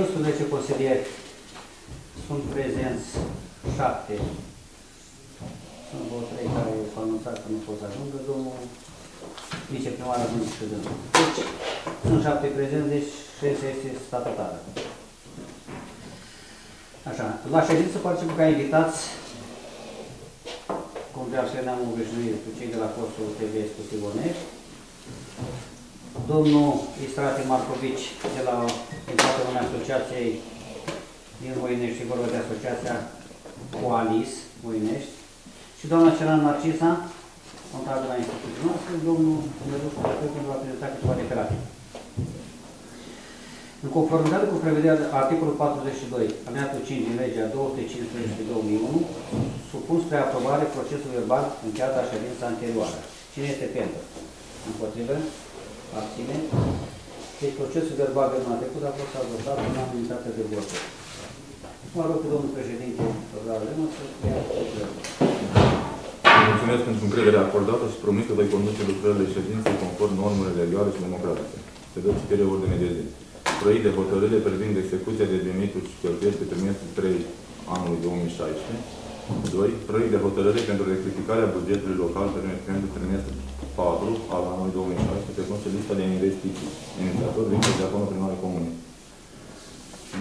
11 consilieri sunt prezenți 7 sunt vreo trei care s-au anunțat că nu pot să ajungă, domnul viceprimar ajunge și dânsul. Deci, sunt șapte prezenți, deci ședința este statutară. Așa, la ședință participă ca invitați, cum de altfel ne-am obișnuit cu cei de la postul TV exclusiv Onești, domnul Istrate Marcovici de la Intrată Lumea Asociației din Voinești, vorba de Asociația Coalis Voinești, și doamna Ceran Narcisa, contabil la instituția noastră, domnul Măruș Pătău pentru a prezenta câteva declarații. În conformitate cu prevederea articolul 42, alineatul 5 din legea 215-2001, supun spre aprobare procesul verbal încheiat la ședința anterioară. Cine este pentru? Împotrivă? Abține? Deci procesul verbal de anul trecut a fost adoptat în unanimitate de voturi. Mă rog pe domnul președinte, Răzal Lema, să ia Mulțumesc pentru încrederea acordată și promit că voi conduce lucrările ședinței conform normelor legale și democratice. Se dă citire ordine de zi. Proiect de hotărâre privind execuția de venituri și cheltuieli pe trimestrul 3 anului 2016. 2. Proiect de hotărâre pentru rectificarea bugetului local pentru trimestrul 4 al anului 2016, precum și lista de investiții. Inițiator Victor de acolo primare comune.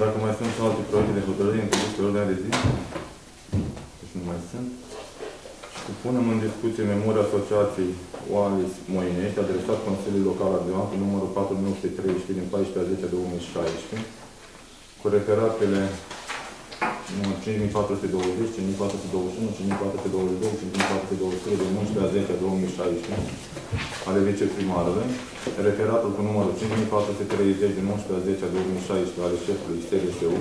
Dacă mai sunt și alte proiecte de hotărâre introdus pe ordinea de zi, deci nu mai sunt. Punem în discuție memoria Asociației Oalis Moinești, adresat Consiliului Local Ardean, cu numărul 4913 din 14 10 2016, cu referatele 5420, 5421, 5422, 5423 din 11 10 2016 ale viceprimarului, referatul cu numărul 5430 din 11 10 2016 ale șefului SRSU,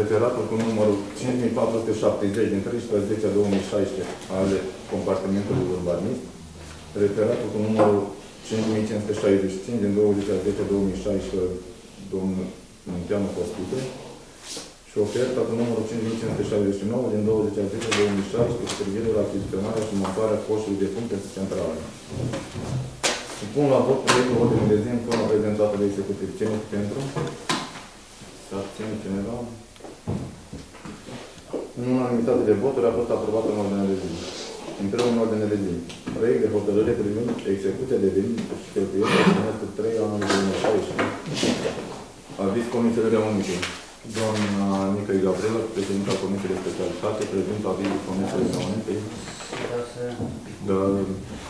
referatul cu numărul 5470 din 13 2016 ale compartimentului urbanist, referatul cu numărul 5565 din 20 2016 domnul Munteanu Cospite și oferta cu numărul 5569 din 20 2016 cu privire la achiziționarea și montarea coșului de puncte centrale. Supun la vot proiectul ordine de zi în forma prezentată de executiv. Cine pentru? Se abține cineva? În unanimitate de voturi a fost aprobat în ordine de zi. Intrăm în ordine de zi. Proiect de hotărâre privind execuția de venituri și cheltuieli la semestrul 3 anului 2016. Aviz Comisiei Reunite. Doamna Nicăi Gabriela, președinta Comisiei de Specialitate, prezintă avizul Comisiei Reunite. Da,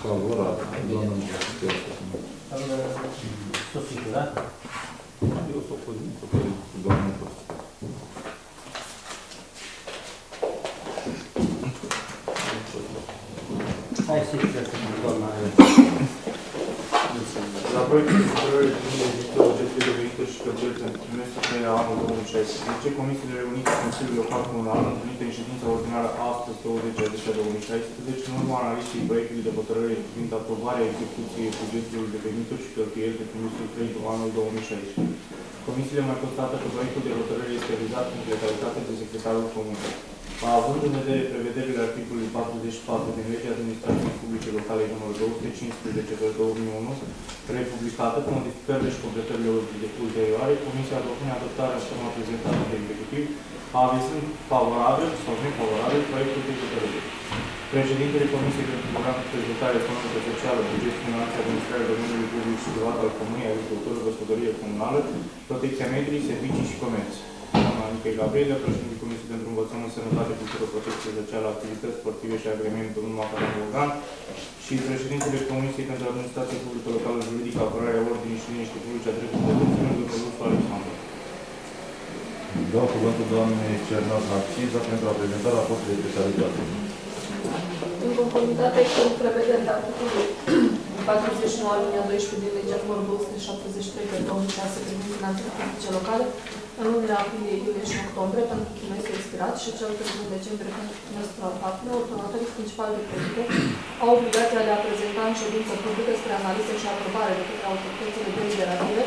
favorabil. Doamna Sositul, da? Eu sunt o doamna Hai să zic asta cu doamna La proiectul de hotărâre privind viitorul bugetului de venituri și cheltuieli pentru trimestrul 3 anul 2016, Comisiile Reunite Consiliul Local Comunal, întâlnite în ședința ordinară astăzi, 20 de 2016, în urma analizei proiectului de hotărâre privind aprobarea execuției bugetului de venituri și cheltuieli de trimestrul 3 anul 2016. Comisiile mai constată că proiectul de hotărâre este realizat în legalitate de secretarul comunei. Având în vedere prevederile articolului 44 din legea administrației publice locale numărul 215 pe 2001, republicată cu modificările și completările ulterioare, Comisia propune adoptarea în forma prezentată de executiv, avizând favorabil sau nefavorabil proiectul de hotărâre. Președintele Comisiei pentru Program de Dezvoltare Economică Socială, Buget, Finanțe, Administrarea Domeniului Public și Privat al Comunei, Agricultură, Gospodărie Comunală, Protecția Mediului, Servicii și Comerț. Doamna Nicăi Gabriela, președintele Comisiei pentru Învățământ, Sănătate, Cultură, Protecție Socială, Activități Sportive și Agrement, domnul Macaron Bogdan, și președintele Comisiei pentru Administrație Publică Locală Juridică, Apărarea Ordinii și Liniște Publice a Dreptului de Deținere, după Luțu Alexandru. Dau cuvântul doamnei Cernat Narciza pentru a prezenta raportul de specialitate. În conformitate cu prevederea articolului 49 alinia 12 din legea numărul 273 pe 2006 privind finanțele publice locale, în lunile aprilie, iulie și octombrie pentru trimestrul expirat și cel târziu decembrie pentru trimestrul al patrulea, ordonatorii principali de credite au obligația de a prezenta în ședință publică spre analiză și aprobare de către autoritățile deliberative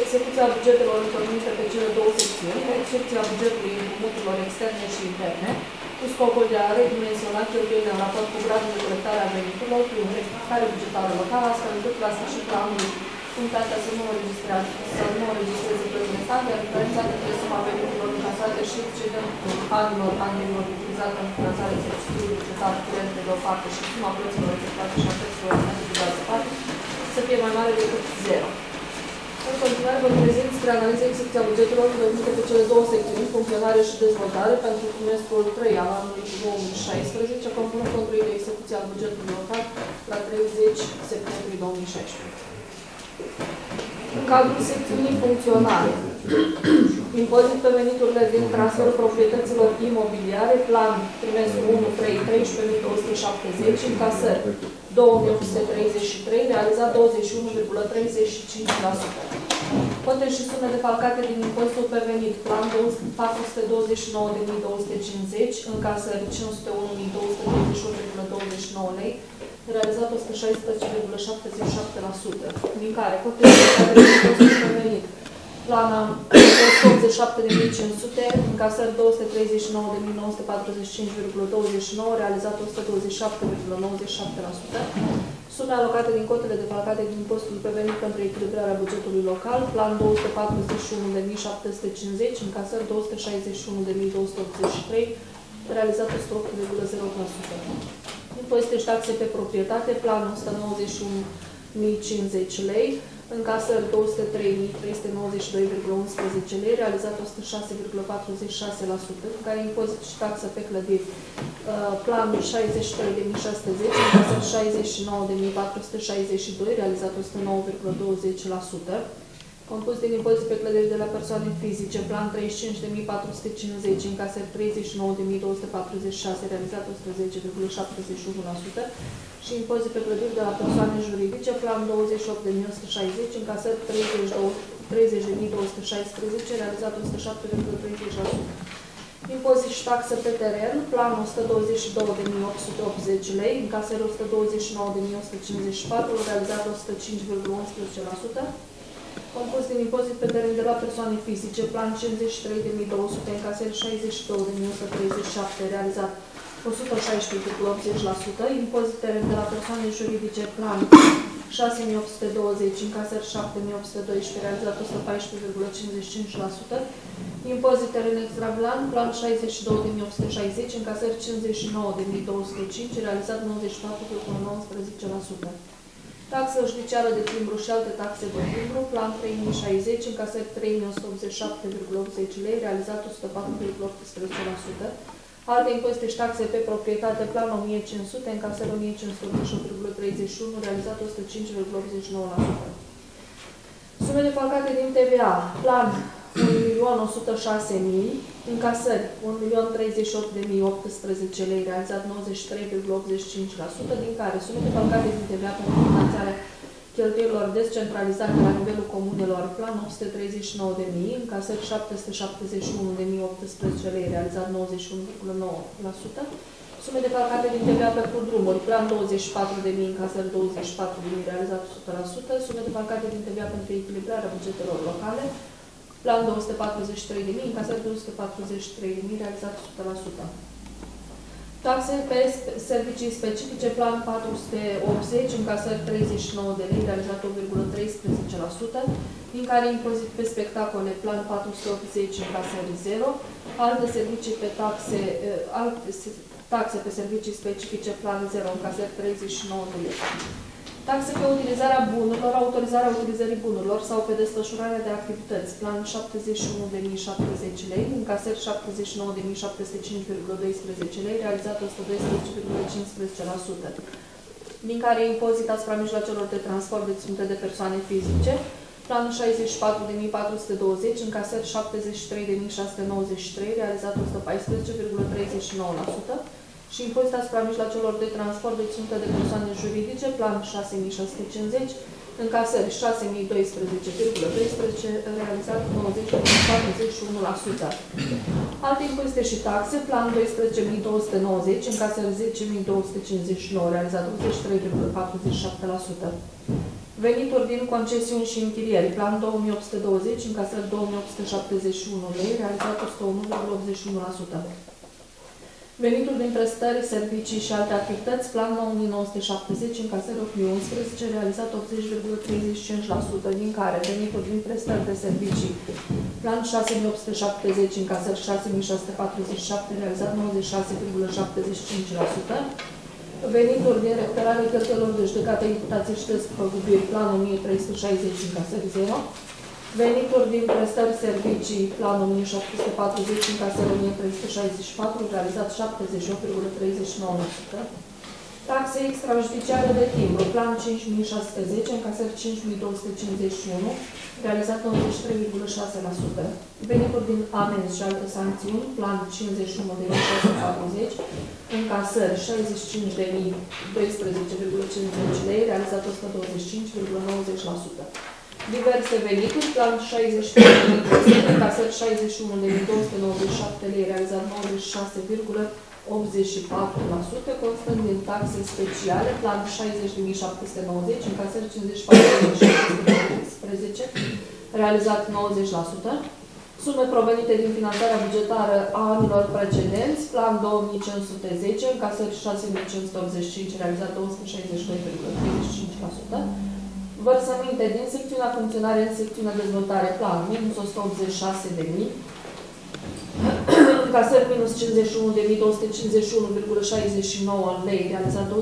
execuția bugetelor întâlnite pe cele două secțiuni, execuția bugetului împrumuturilor externe și interne, cu scopul de a redimensiona cheltuielile în raport cu gradul de colectare a veniturilor prin rectificare bugetară locală, astfel încât la sfârșitul anului unitatea să nu înregistreze, să nu înregistreze plăți restante, iar diferența dintre suma veniturilor încasate și excedentul anilor anilor utilizate în finanțarea exercițiului bugetar curente de o parte și suma plăților efectuate și a taxelor de altă parte să fie mai mare decât zero. În continuare, vă prezint spre analiză execuția bugetelor întâlnite pe cele două secțiuni, funcționare și dezvoltare, pentru trimestrul 3 al anului 2016, conform controlului de execuție al bugetului local la 30 septembrie 2016. În cadrul secțiunii funcționale, impozit pe veniturile din transferul proprietăților imobiliare, plan trimestru 1, 3, 13.270, încasări 2833, realizat 21,35%. Cote și sume defalcate din impozitul pe venit, plan 429.250, încasări 501.238,29 lei, realizat 116,77%, din care cote și defalcate din impozitul pe venit, plana 187.500, încasări 239.945,29, realizat 127,97%, sume alocate din cotele defalcate din impostul pe venit pentru echilibrarea bugetului local, plan 241.750, încasări 261.283, realizat 108,0%. Impozite și taxe pe proprietate, plan 191.050 lei, încasări 203.392,11 lei, realizat 106,46%, care impozit și taxă pe clădiri, planul 63.610, încasări 69.462, realizat 109,20%, compus din impozit pe clădiri de la persoane fizice, plan 35.450, încasări 39.246, realizat 110,71%, și impozit pe clădiri de la persoane juridice, plan 28.160, încasări 30.216, realizat 107,30%. Impozit și taxă pe teren, plan 122.880 lei, încasări 129.154, realizat 105,11%. Compus din impozit pe teren de la persoane fizice, plan 53.200, încasări 62.137, realizat 116,80%, impozit teren de la persoane juridice, plan 6.820, încasări 7.812, realizat 114,55%, impozit teren extra plan, plan 62.860, încasări 59.205, realizat 94,19%. Taxă judiciară de timbru și alte taxe de timbru, plan 3060, încasări 3087,80 lei, realizat 104,18%. Alte impozite și taxe pe proprietate, plan 1500, încasări 1588,31, realizat 105,89%. Sume defalcate din TVA, plan 1.106.000, încasări 1.038.018 lei, realizat 93,85%, din care sume defalcate din TVA pentru finanțarea cheltuielor descentralizate la nivelul comunelor, plan 839.000, încasări 771.018 lei, realizat 91,9%, sume defalcate din TVA pentru drumuri, plan 24.000, încasări 24.000, realizat 100%, sume defalcate din TVA pentru echilibrarea bugetelor locale, plan 243.000, încasări 243.000, realizat 100%. Taxe pe servicii specifice, plan 480, încasări 39 de lei, realizat 1,13%, din care impozit pe spectacole, plan 480, încasări 0, alte servicii pe taxe, alte taxe pe servicii specifice, plan 0, încasări 39 de lei. Taxe pe utilizarea bunurilor, autorizarea utilizării bunurilor sau pe desfășurarea de activități. Plan 71.070 lei, încasări 79.705,12 lei, realizat 112,15%, din care impozit asupra mijloacelor de transport deținute de persoane fizice, plan 64.420, încasări 73.693, realizat 114,39%, și impozit asupra mijloacelor de transport deținute de persoane juridice, plan 6650, încasări 6012,12, realizat 90,41%. Alte impozite și taxe, plan 12.290, încasări 10.259, realizat 23,47%. Venituri din concesiuni și închirieri, plan 2820, încasări 2871 lei, realizat 101,81%. Venituri din prestări, servicii și alte activități, plan 9970, încasări 8011, realizat 80,35%, din care venituri din prestări de servicii, plan 6870, încasări 6647, realizat 96,75%, venituri din recuperare cheltuielor de judecată, imputație și despăgubiri, plan 1360, încasări 0, Venituri din prestări servicii, plan 1740, încasări 1364, realizat 78,39%. Taxe extrajudiciare de timbru, plan 5610, încasări 5251, realizat 93,6%. Venituri din amenzi și alte sancțiuni, plan 51.640, încasări 65.012,50 lei, realizat 125,90%. Diverse venituri, plan 61.200, încasări 61.297 lei, realizat 96,84%, constând din taxe speciale, plan 60.790, încasări 54.611, realizat 90%, sume provenite din finanțarea bugetară a anilor precedenți, plan 2510, încasări 6585, realizat 262,35%, Vărsăminte din secțiunea funcționare în secțiunea dezvoltare plan, minus 186 de mii, încasări minus 51 de mii 251,69 lei, realizat 27,55%,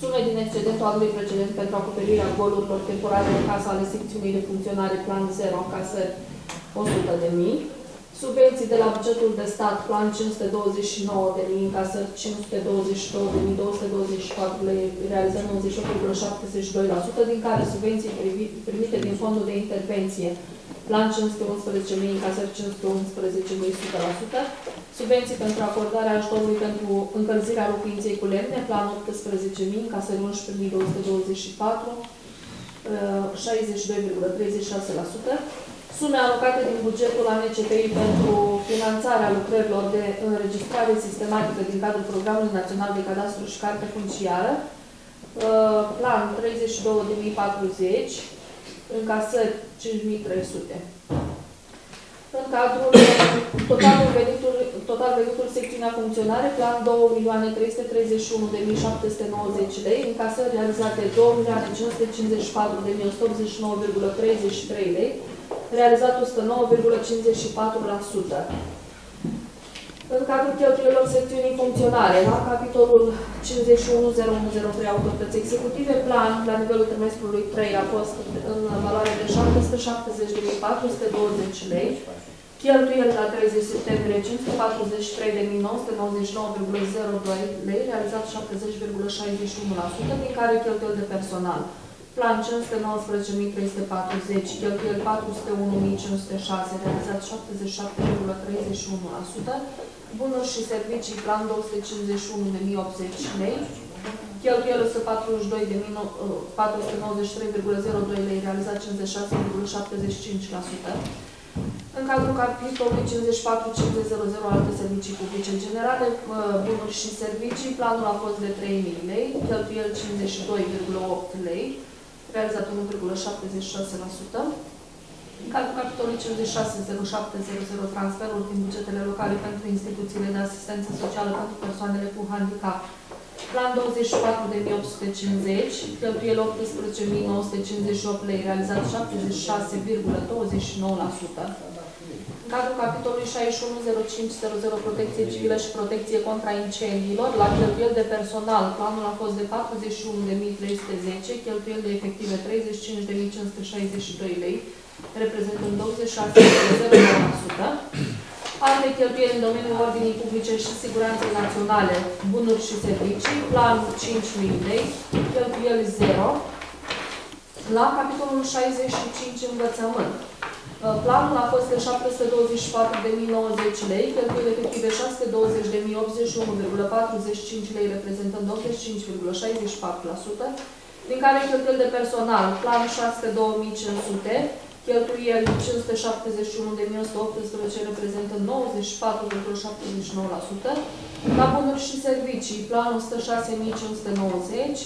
sume din excedentul anului precedent pentru acoperirea golurilor temporare în casa ale secțiunii de funcționare plan 0, încasări 100 de mii, Subvenții de la bugetul de stat, plan 529 de mii, încasări 522 de mii 224 lei, realizăm 98,72%, din care subvenții primite din fondul de intervenție, plan 511 mii, încasări 511 mii 100%, subvenții pentru acordarea ajutorului pentru încălzirea locuinței cu lemne, plan 18 mii, încasări 11 mii 224, 62,36%, sume alocate din bugetul ANCPI pentru finanțarea lucrărilor de înregistrare sistematică din cadrul Programului Național de Cadastru și Carte Funciară, uh, plan 32.040, încasări 5.300. În cadrul totalul venituri, total venitul secțiunea funcționare, plan 2.331.790 lei, încasări realizate 2.554.189,33 lei, realizat 109,54%. În cadrul cheltuielor secțiunii funcționare, la capitolul 51.010 autorități executive, plan la nivelul trimestrului 3 a fost în valoare de 770.420 lei, cheltuieli la 30 septembrie 543.999,02 lei, realizat 70,61%, din care cheltuieli de personal Plan 519.340, cheltuieli 401.506, realizat 77,31%, bunuri și servicii, plan 251.080 lei, cheltuieli 142.493,02 lei, realizat 56,75%. În cadrul capitolului 54.500 alte servicii publice generale, bunuri și servicii, planul a fost de 3.000 lei, cheltuieli 52,8 lei, realizat 1,76%. În cadrul capitolului 560700 transferul din bugetele locale pentru instituțiile de asistență socială pentru persoanele cu handicap. Plan 24.850, cheltuieli 18.958 lei, realizat 76,29%. În cadrul capitolului 610500 protecție civilă și protecție contra incendiilor, la cheltuieli de personal, planul a fost de 41.310, cheltuieli de efective 35.562 lei, reprezentând 26,09%. Alte cheltuieli în domeniul ordinii publice și siguranței naționale, bunuri și servicii, plan 5.000 lei, cheltuieli 0. La capitolul 65 învățământ, Uh, planul a fost de 724.090 lei, cheltuieli efective 620.081,45 lei, reprezentând 85,64%, din care cheltuieli de personal, plan 602.500, Cheltuieli 571.118 reprezintă 94,79%. La bunuri și servicii, plan 106.590,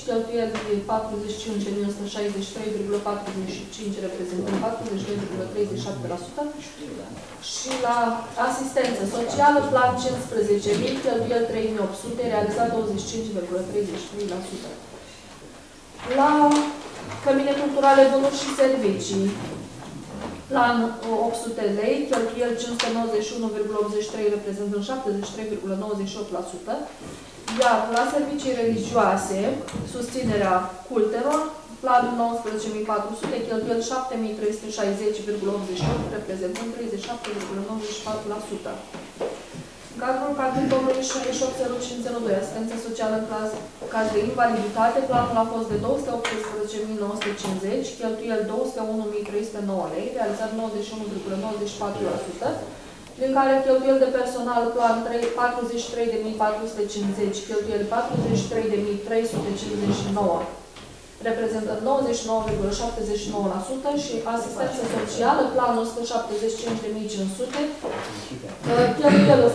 cheltuieli 45.163,45 reprezintă 42,37%. Și la asistență socială, plan 15.000, cheltuieli 3.800, realizat 25,33%. La cămine culturale, bunuri și servicii, plan 800 lei, cheltuieli 591,83 reprezintă 73,98%, iar la servicii religioase, susținerea cultelor, planul 19.400, cheltuieli 7.360,88 reprezentând 37,94%. În cadrul capitolului 680502, asistență socială în caz, caz de invaliditate, planul a fost de 218.950, cheltuieli 201.309 lei, realizat 91,94%, din care cheltuieli de personal plan 43.450, cheltuieli 43.359, reprezintă 99,79% și asistență socială, plan 175.500, cheltuieli 157.950,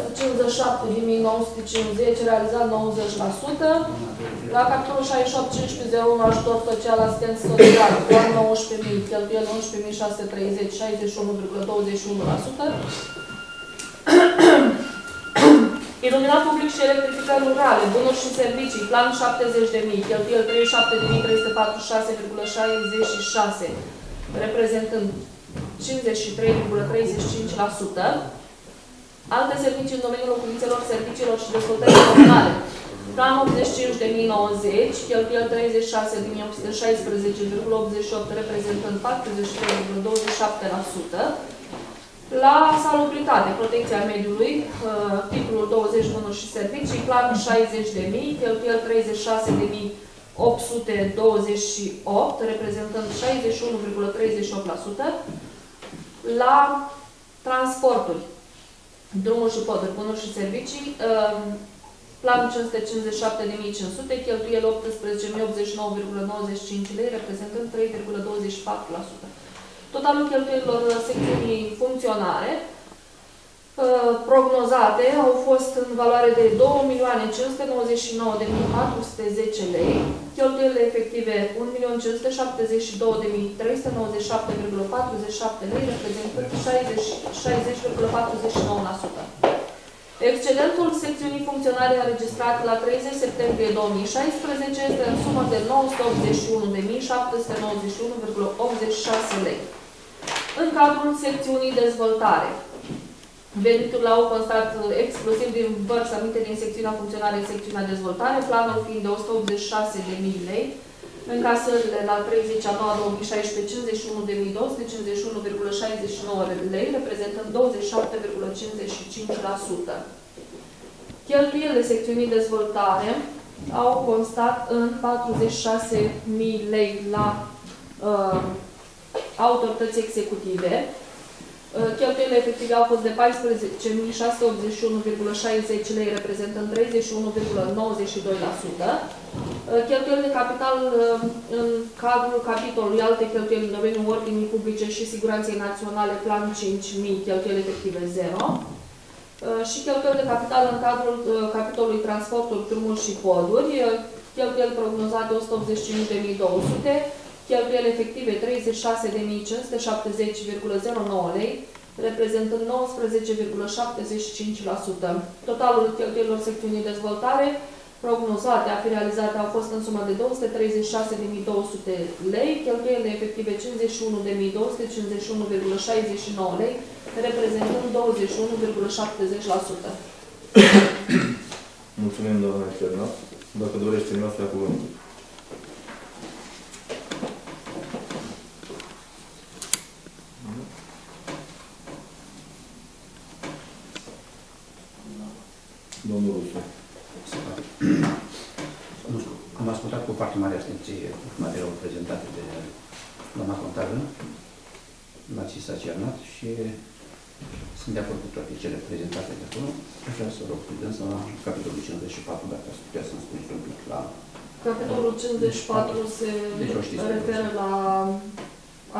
realizat 90%, la capitolul 68.501, ajutor social, asistență socială, plan 19.000, cheltuieli 11.630, 61,21%, Iluminat public și electrificări rurale, bunuri și servicii, plan 70.000, cheltuieli 37.346,66, reprezentând 53,35%. Alte servicii în domeniul locuințelor, serviciilor și dezvoltării comunale. Plan 85.090, cheltuieli 36.816,88, reprezentând 43,27%. La salubritate, protecția mediului, titlul 20 bunuri și servicii, plan 60.000, cheltuieli 36.828, reprezentând 61,38%. La transporturi, drumuri și poduri, bunuri și servicii, plan 557.500, cheltuieli 18.089,95 lei, reprezentând 3,24%. Totalul cheltuielilor secțiunii funcționare prognozate au fost în valoare de 2.599.410 lei, cheltuielile efective 1.572.397,47 lei, reprezentând 60,49%. Excedentul secțiunii funcționare înregistrat la 30 septembrie 2016 este în sumă de 981.791,86 lei. În cadrul secțiunii dezvoltare, veniturile au constat exclusiv din vărsăminte din secțiunea funcționare în secțiunea dezvoltare, planul fiind de 186.000 lei, încasările la 30 a 2016 51.251,69 lei, reprezentând 27,55%. Cheltuielile secțiunii dezvoltare au constat în 46.000 lei la uh, autorități executive. Uh, cheltuielile efective au fost de 14.681,60 lei, reprezentând 31,92%. Cheltuielile de capital uh, în cadrul capitolului alte cheltuieli în domeniul ordinii publice și siguranței naționale, plan 5.000, cheltuieli efective 0. Și cheltuieli de capital în cadrul uh, capitolului transporturi, drumuri și poduri, cheltuieli prognozate 185.200, cheltuieli efective 36.570,09 lei, reprezentând 19,75%. Totalul cheltuielilor secțiunii dezvoltare prognozate a fi realizate au fost în sumă de 236.200 lei, cheltuielile efective 51.251,69 lei, reprezentând 21,70%. Mulțumim, doamna Cerna. Dacă dorește cineva să ia cuvântul. Domnul Rusu. Nu știu, am ascultat cu foarte mare atenție materialul prezentat de doamna contabilă, la CISA Cernat și sunt de acord cu toate cele prezentate de acolo. Aș vrea să rog studența la capitolul 54, dacă ați putea să-mi spuneți un pic la... Capitolul 54 se Deci o știți. referă la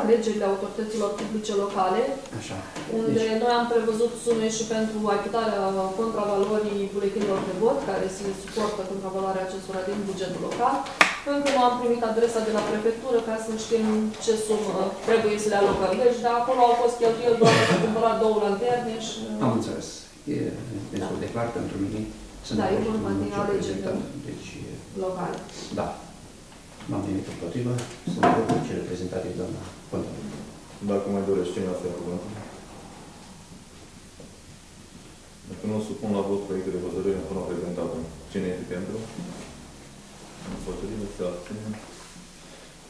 alegerile autorităților publice locale, Așa. unde Deci, noi am prevăzut sume și pentru achitarea contravalorii buletinilor de vot, care se suportă contravaloarea acestora din bugetul local. Încă nu am primit adresa de la prefectură ca să știm ce sumă trebuie să le alocăm. Deci de acolo au fost cheltuieli doar pentru cumpărat două lanterne și... am înțeles. E destul de clar pentru mine. Sunt Da, de e acord vorba cu din ce a alegerile. prezentat. Deci, locale. da. M-am venit împotrivă. Sunt de acord cu cele prezentate de doamna contabil. Dacă mai dorește cineva să ia cuvântul. Dacă nu, supun la vot proiectul de hotărâre în forma prezentată. Cine este pentru? Împotrivă, se abține.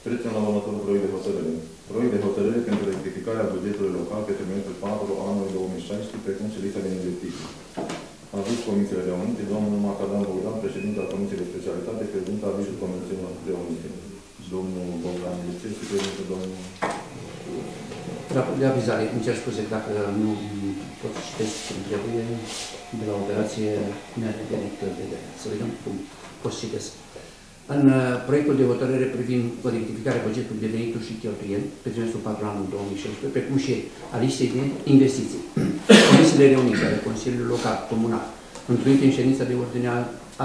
Trecem la următorul proiect de hotărâre. Proiect de hotărâre pentru rectificarea bugetului local pe trimestrul 4 anului 2016, precum și lista de investiții. A avut comisiile reunite, domnul Macadam Bogdan, președinte al Comisiei de Specialitate, prezintă avizul comisiilor reunite. Domnul Bogdan Luce și prezintă domnul Da, de avizare, îmi cer scuze dacă nu pot să citesc ce trebuie de la operație mi-a revenit de Să vedem cum pot să citesc. În uh, proiectul de hotărâre privind codificarea bugetului de venituri și cheltuieli pe trimestrul 4 anul 2016, precum și a listei de investiții. Comisiile reunite ale Consiliului Local Comunal, întrunite în ședința de ordine a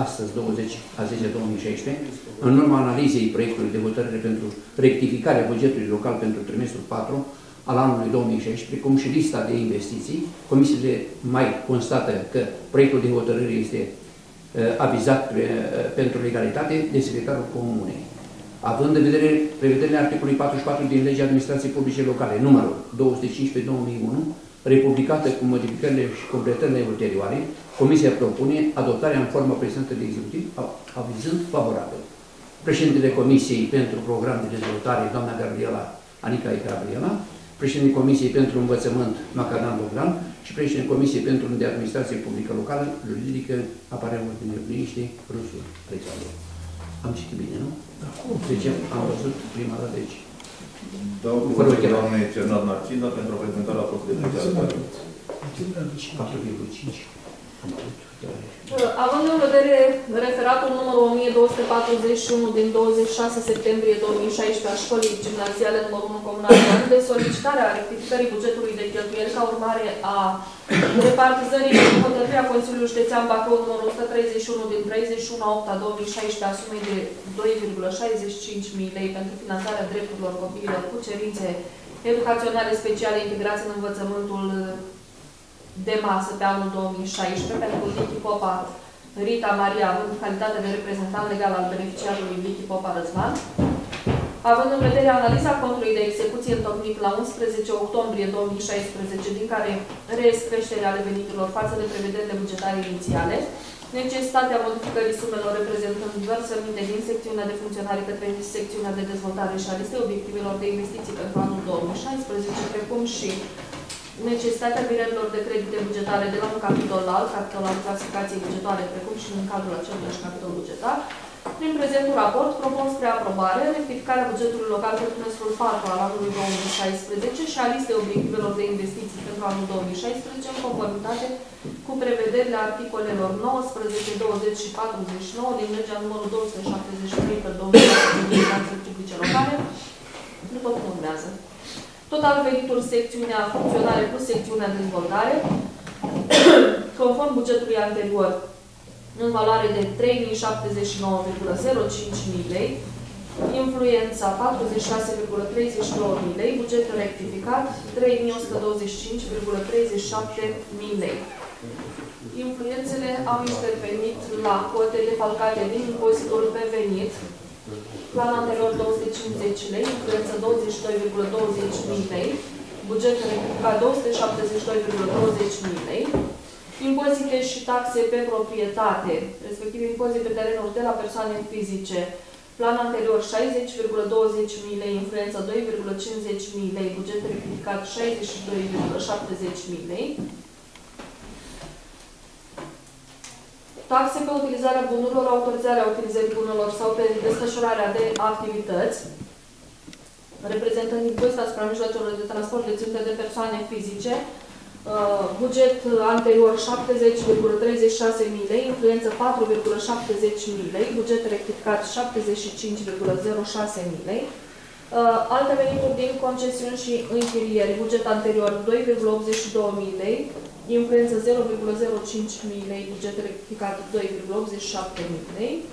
astăzi, 20 a 10 2016, în urma analizei proiectului de hotărâre pentru rectificarea bugetului local pentru trimestrul 4 al anului 2016, precum și lista de investiții, comisiile mai constată că proiectul de hotărâre este uh, avizat pe, uh, pentru legalitate de secretarul comunei. Având în vedere prevederile articolului 44 din Legea Administrației Publice Locale, numărul 215-2001, republicată cu modificările și completările ulterioare, Comisia propune adoptarea în formă prezentată de executiv, a- avizând favorabil. Președintele Comisiei pentru Program de Dezvoltare, doamna Gabriela Anica E. Gabriela, președintele Comisiei pentru Învățământ, Macadam Bogdan, și președintele Comisiei pentru de Administrație Publică Locală, Juridică, apare în ordine liniște, Rusu, Prețoare. Am citit bine, nu? Deci am văzut prima dată aici. Dau Fără cuvântul ochelari. doamnei Cernat Narciza pentru a prezenta raportul de specialitate. 4,5. Am avut. Uh, Având în vedere referatul numărul 1241 din 26 septembrie 2016 a școlii gimnaziale numărul 1 comunal de solicitarea rectificării bugetului de cheltuieli ca urmare a repartizării în hotărârea Consiliului Județean Bacău numărul 131 din 31 a 8 a 2016 a sumei de 2,65 mii lei pentru finanțarea drepturilor copiilor cu cerințe educaționale speciale integrați în învățământul de masă pe anul 2016 pentru Lichi Popa Rita Maria, având calitatea de reprezentant legal al beneficiarului Lichi Popa Răzvan, având în vedere analiza contului de execuție întocmit la 11 octombrie 2016, din care reies creșterea ale veniturilor față de prevederile bugetare inițiale, necesitatea modificării sumelor reprezentând diversăminte din secțiunea de funcționare către secțiunea de dezvoltare și a listei obiectivelor de investiții pentru anul 2016, precum și necesitatea virărilor de credite bugetare de la un capitol la alt, capitol al clasificației bugetare, precum și în cadrul aceluiași capitol bugetar. Prin prezentul raport, propun spre aprobare rectificarea bugetului local pe trimestrul 4 al anului 2016 și a listei obiectivelor de investiții pentru anul 2016 în conformitate cu prevederile articolelor 19, 20 și 49 din legea numărul 273 pe 2016 din finanțe publice locale, după cum urmează. Total venituri secțiunea funcționare plus secțiunea dezvoltare, conform bugetului anterior, în valoare de 3079,05 mii lei, influența 46,32 mii lei, buget rectificat 3125,37 mii lei. Influențele au intervenit la cote defalcate din impozitul pe venit, Plan anterior 250 lei, influență 22,20 mii lei, buget rectificat 272,20 mii lei, impozite și taxe pe proprietate, respectiv impozite pe terenuri de la persoane fizice, plan anterior 60,20 mii lei, influență 2,50 mii lei, buget rectificat 62,70 mii lei, taxe pe utilizarea bunurilor, autorizarea utilizării bunurilor sau pe desfășurarea de activități, reprezentând impozit asupra mijloacelor de transport deținute de persoane fizice, uh, buget anterior 70,36 mii lei, influență 4,70 mii lei, buget rectificat 75,06 mii lei, Uh, Alte venituri din concesiuni și închirieri, buget anterior 2,82 lei, influență 0,05 lei, buget rectificat 2,87 lei.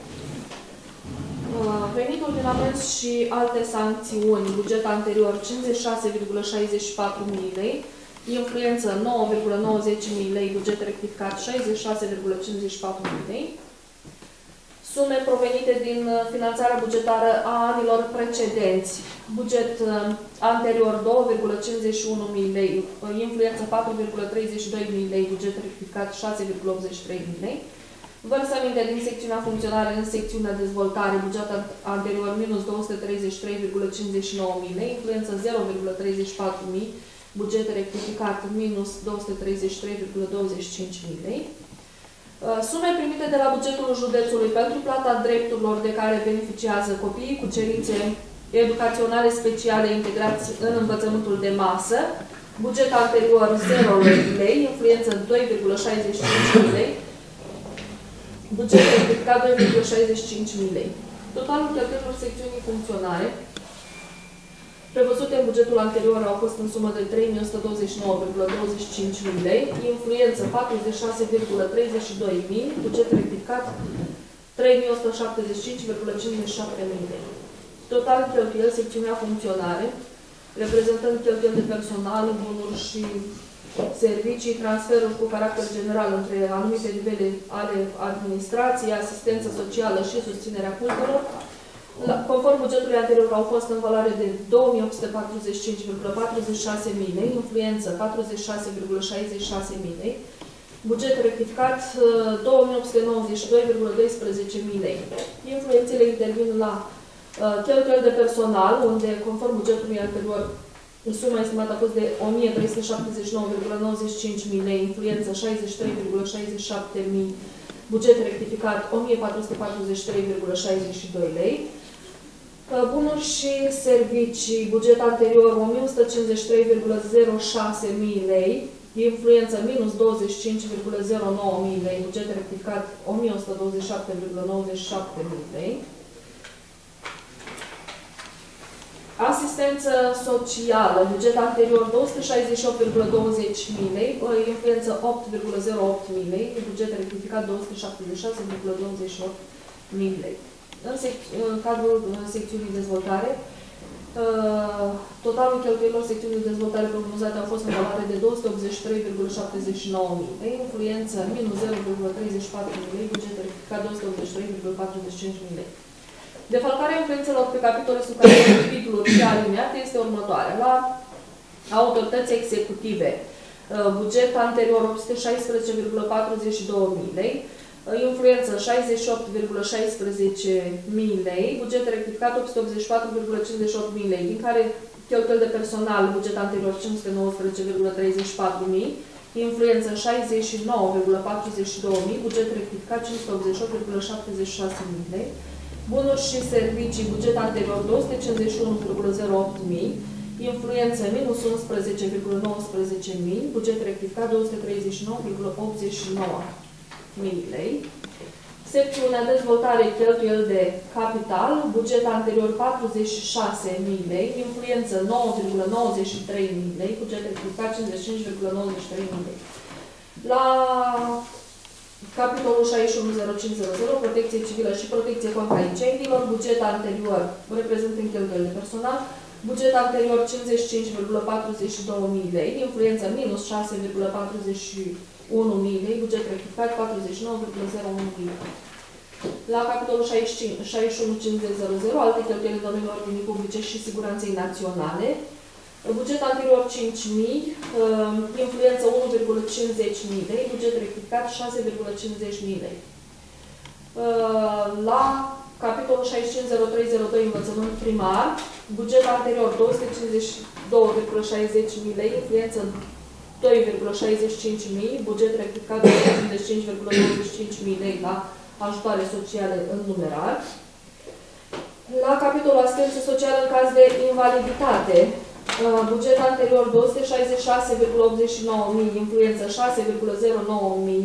Uh, Venituri din amenzi și alte sancțiuni, buget anterior 56,64 lei, influență 9,90 lei, buget rectificat 66,54 lei. Sume provenite din uh, finanțarea bugetară a anilor precedenți. Buget uh, anterior 2,51 lei, uh, influență 4,32 lei, buget rectificat 6,83 lei. Vărsăminte din secțiunea funcționare în secțiunea dezvoltare, buget anterior minus 233,59 lei, influență 0,34 mii, buget rectificat minus 233,25 lei. Uh, Sume primite de la bugetul județului pentru plata drepturilor de care beneficiază copiii cu cerințe educaționale speciale integrați în învățământul de masă. Buget anterior 0 lei, influență 2,65 lei. Buget rectificat 2,65 lei. Totalul cheltuielor secțiunii funcționare prevăzute în bugetul anterior au fost în sumă de 3.129,25 lei, influență 46,32 mii, buget rectificat 3.175,57 lei. Total cheltuieli secțiunea funcționare, reprezentând cheltuieli de personal, bunuri și servicii, transferuri cu caracter general între anumite nivele ale administrației, asistență socială și susținerea cultelor, la, conform bugetului anterior au fost în valoare de 2845,46 mii influență 46,66 mii buget rectificat 2892,12 mii lei. Influențele intervin la uh, cheltuieli de personal, unde, conform bugetului anterior, suma estimată a fost de 1379,95 mii lei, influență 63,67 mii, buget rectificat 1443,62 lei. Bunuri și servicii, buget anterior 1153,06 mii lei, influență minus 25,09 mii lei, buget rectificat 1127,97 mii lei. Asistență socială, buget anterior 268,20 mii lei, influență 8,08 mii lei, buget rectificat 276,28 mii lei. În, sec în cadrul secțiunii dezvoltare, uh, totalul cheltuielor secțiunii dezvoltare prognozate au fost în valoare de 283,79 mii lei, influență minus 0,34 mii lei, buget rectificat 283,45 mii lei. Defalcarea influențelor pe capitole sub titluri și aliniate este următoarea. La autorități executive, uh, buget anterior 816,42 mii lei, influență 68,16 mii lei, buget rectificat 884,58 mii lei, din care cheltuieli de personal, buget anterior 519,34 mii, influență 69,42 mii, buget rectificat 588,76 mii lei, bunuri și servicii, buget anterior 251,08 mii, influență minus 11,19 mii, buget rectificat 239,89 mii lei. Secțiunea dezvoltare cheltuieli de capital, buget anterior 46 mii lei, influență 9,93 mii lei, buget rectificat 55,93 mii lei. La capitolul 610500, protecție civilă și protecție contra incendiilor, buget anterior reprezentând cheltuieli de personal, buget anterior 55,42 mii lei, influență minus 6,40 1.000 lei, buget rectificat 49,01 lei. La capitolul 61.500, alte cheltuieli în domeniul ordinii publice și siguranței naționale, buget anterior 5.000, uh, influență 1,50 lei, buget rectificat 6,50 lei. Uh, la capitolul 650302 învățământ primar, buget anterior 252,60 lei, influență 2,65 mii, buget rectificat de 55,95 mii lei la ajutoare sociale în numerar. La capitolul asistență socială în caz de invaliditate, uh, buget anterior 266,89 mii, influență 6,09 mii,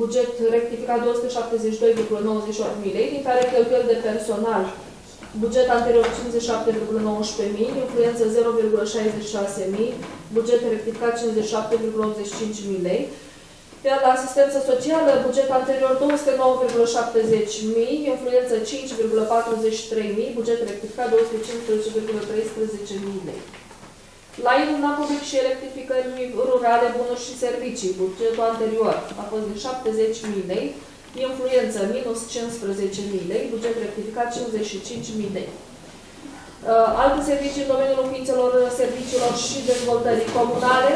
buget rectificat 272,98 mii lei, din care cheltuieli de personal buget anterior 57,19.000, influență 0,66.000, buget rectificat 57,85.000 lei. Iar la asistență socială, buget anterior 209,70.000, influență 5,43.000, buget rectificat 215,13.000 lei. La Iluna Public și Electrificări Rurale, Bunuri și Servicii, bugetul anterior a fost de 70.000 lei, influență minus 15.000 lei, buget rectificat 55.000 lei. Uh, alte servicii în domeniul locuințelor, serviciilor și dezvoltării comunale,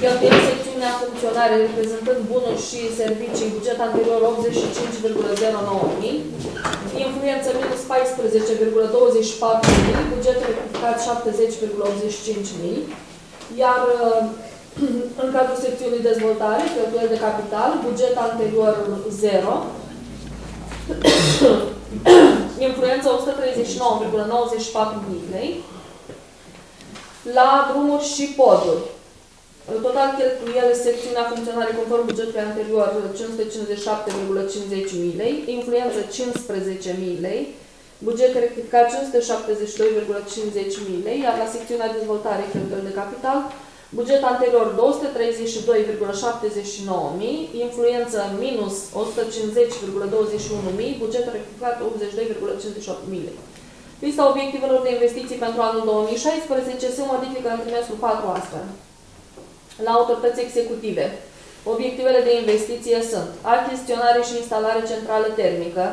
cheltuieli secțiunea funcționare reprezentând bunuri și servicii, buget anterior 85,09 influență minus 14,24 buget rectificat 70,85 iar uh, în cadrul secțiunii dezvoltare, cheltuieli de capital, buget anterior 0, influență 139,94 lei, la drumuri și poduri. Total cheltuieli secțiunea funcționare conform bugetului anterior 557,50 lei, influență 15.000 lei, buget rectificat 572,50 lei, iar la secțiunea dezvoltare cheltuieli de capital, buget anterior 232,79 influență minus 150,21 buget rectificat 82,58 lei. Lista obiectivelor de investiții pentru anul 2016 se modifică în trimestrul 4 astfel la autorități executive. Obiectivele de investiție sunt achiziționare și instalare centrală termică.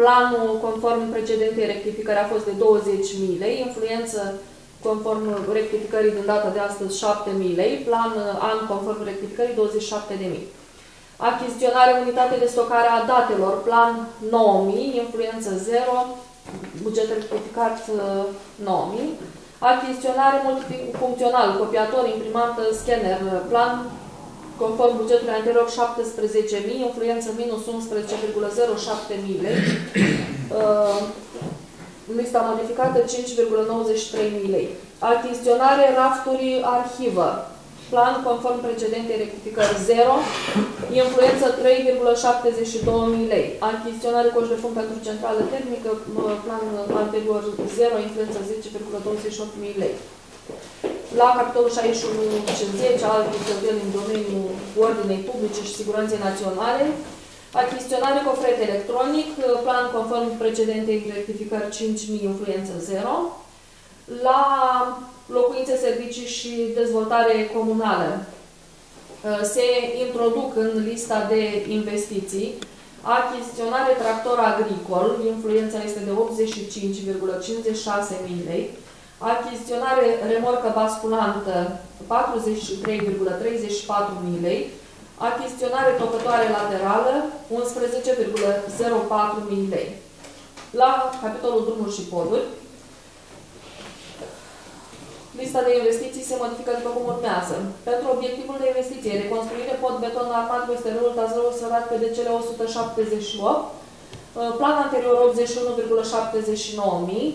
Planul conform precedentei rectificări a fost de 20.000 lei, influență conform rectificării din data de astăzi 7.000 lei, plan an conform rectificării 27.000. Achiziționare unitate de stocare a datelor, plan 9.000, influență 0, buget rectificat 9.000. Achiziționare multifuncțional, copiator, imprimantă, scanner, plan conform bugetului anterior 17.000, influență minus 11,07 lei, uh, lista modificată 5,93 lei. Achiziționare rafturi arhivă, plan conform precedentei rectificări 0, influență 3,72 lei. Achiziționare coș de fum pentru centrală termică, plan anterior 0, influență 10,28 lei. La capitolul 61.50, alte cheltuieli în domeniul ordinei publice și siguranței naționale, achiziționare cofret electronic, plan conform precedentei rectificări 5.000, influență 0. La locuințe, servicii și dezvoltare comunală. Uh, se introduc în lista de investiții achiziționare tractor agricol, influența este de 85,56 mii lei, achiziționare remorcă basculantă 43,34 mii lei, achiziționare tocătoare laterală 11,04 mii lei. La capitolul drumuri și poduri, Lista de investiții se modifică după cum urmează. Pentru obiectivul de investiție, reconstruire pod beton armat peste râul Tazărul Sărat pe DCL 178, plan anterior 81,79 mii,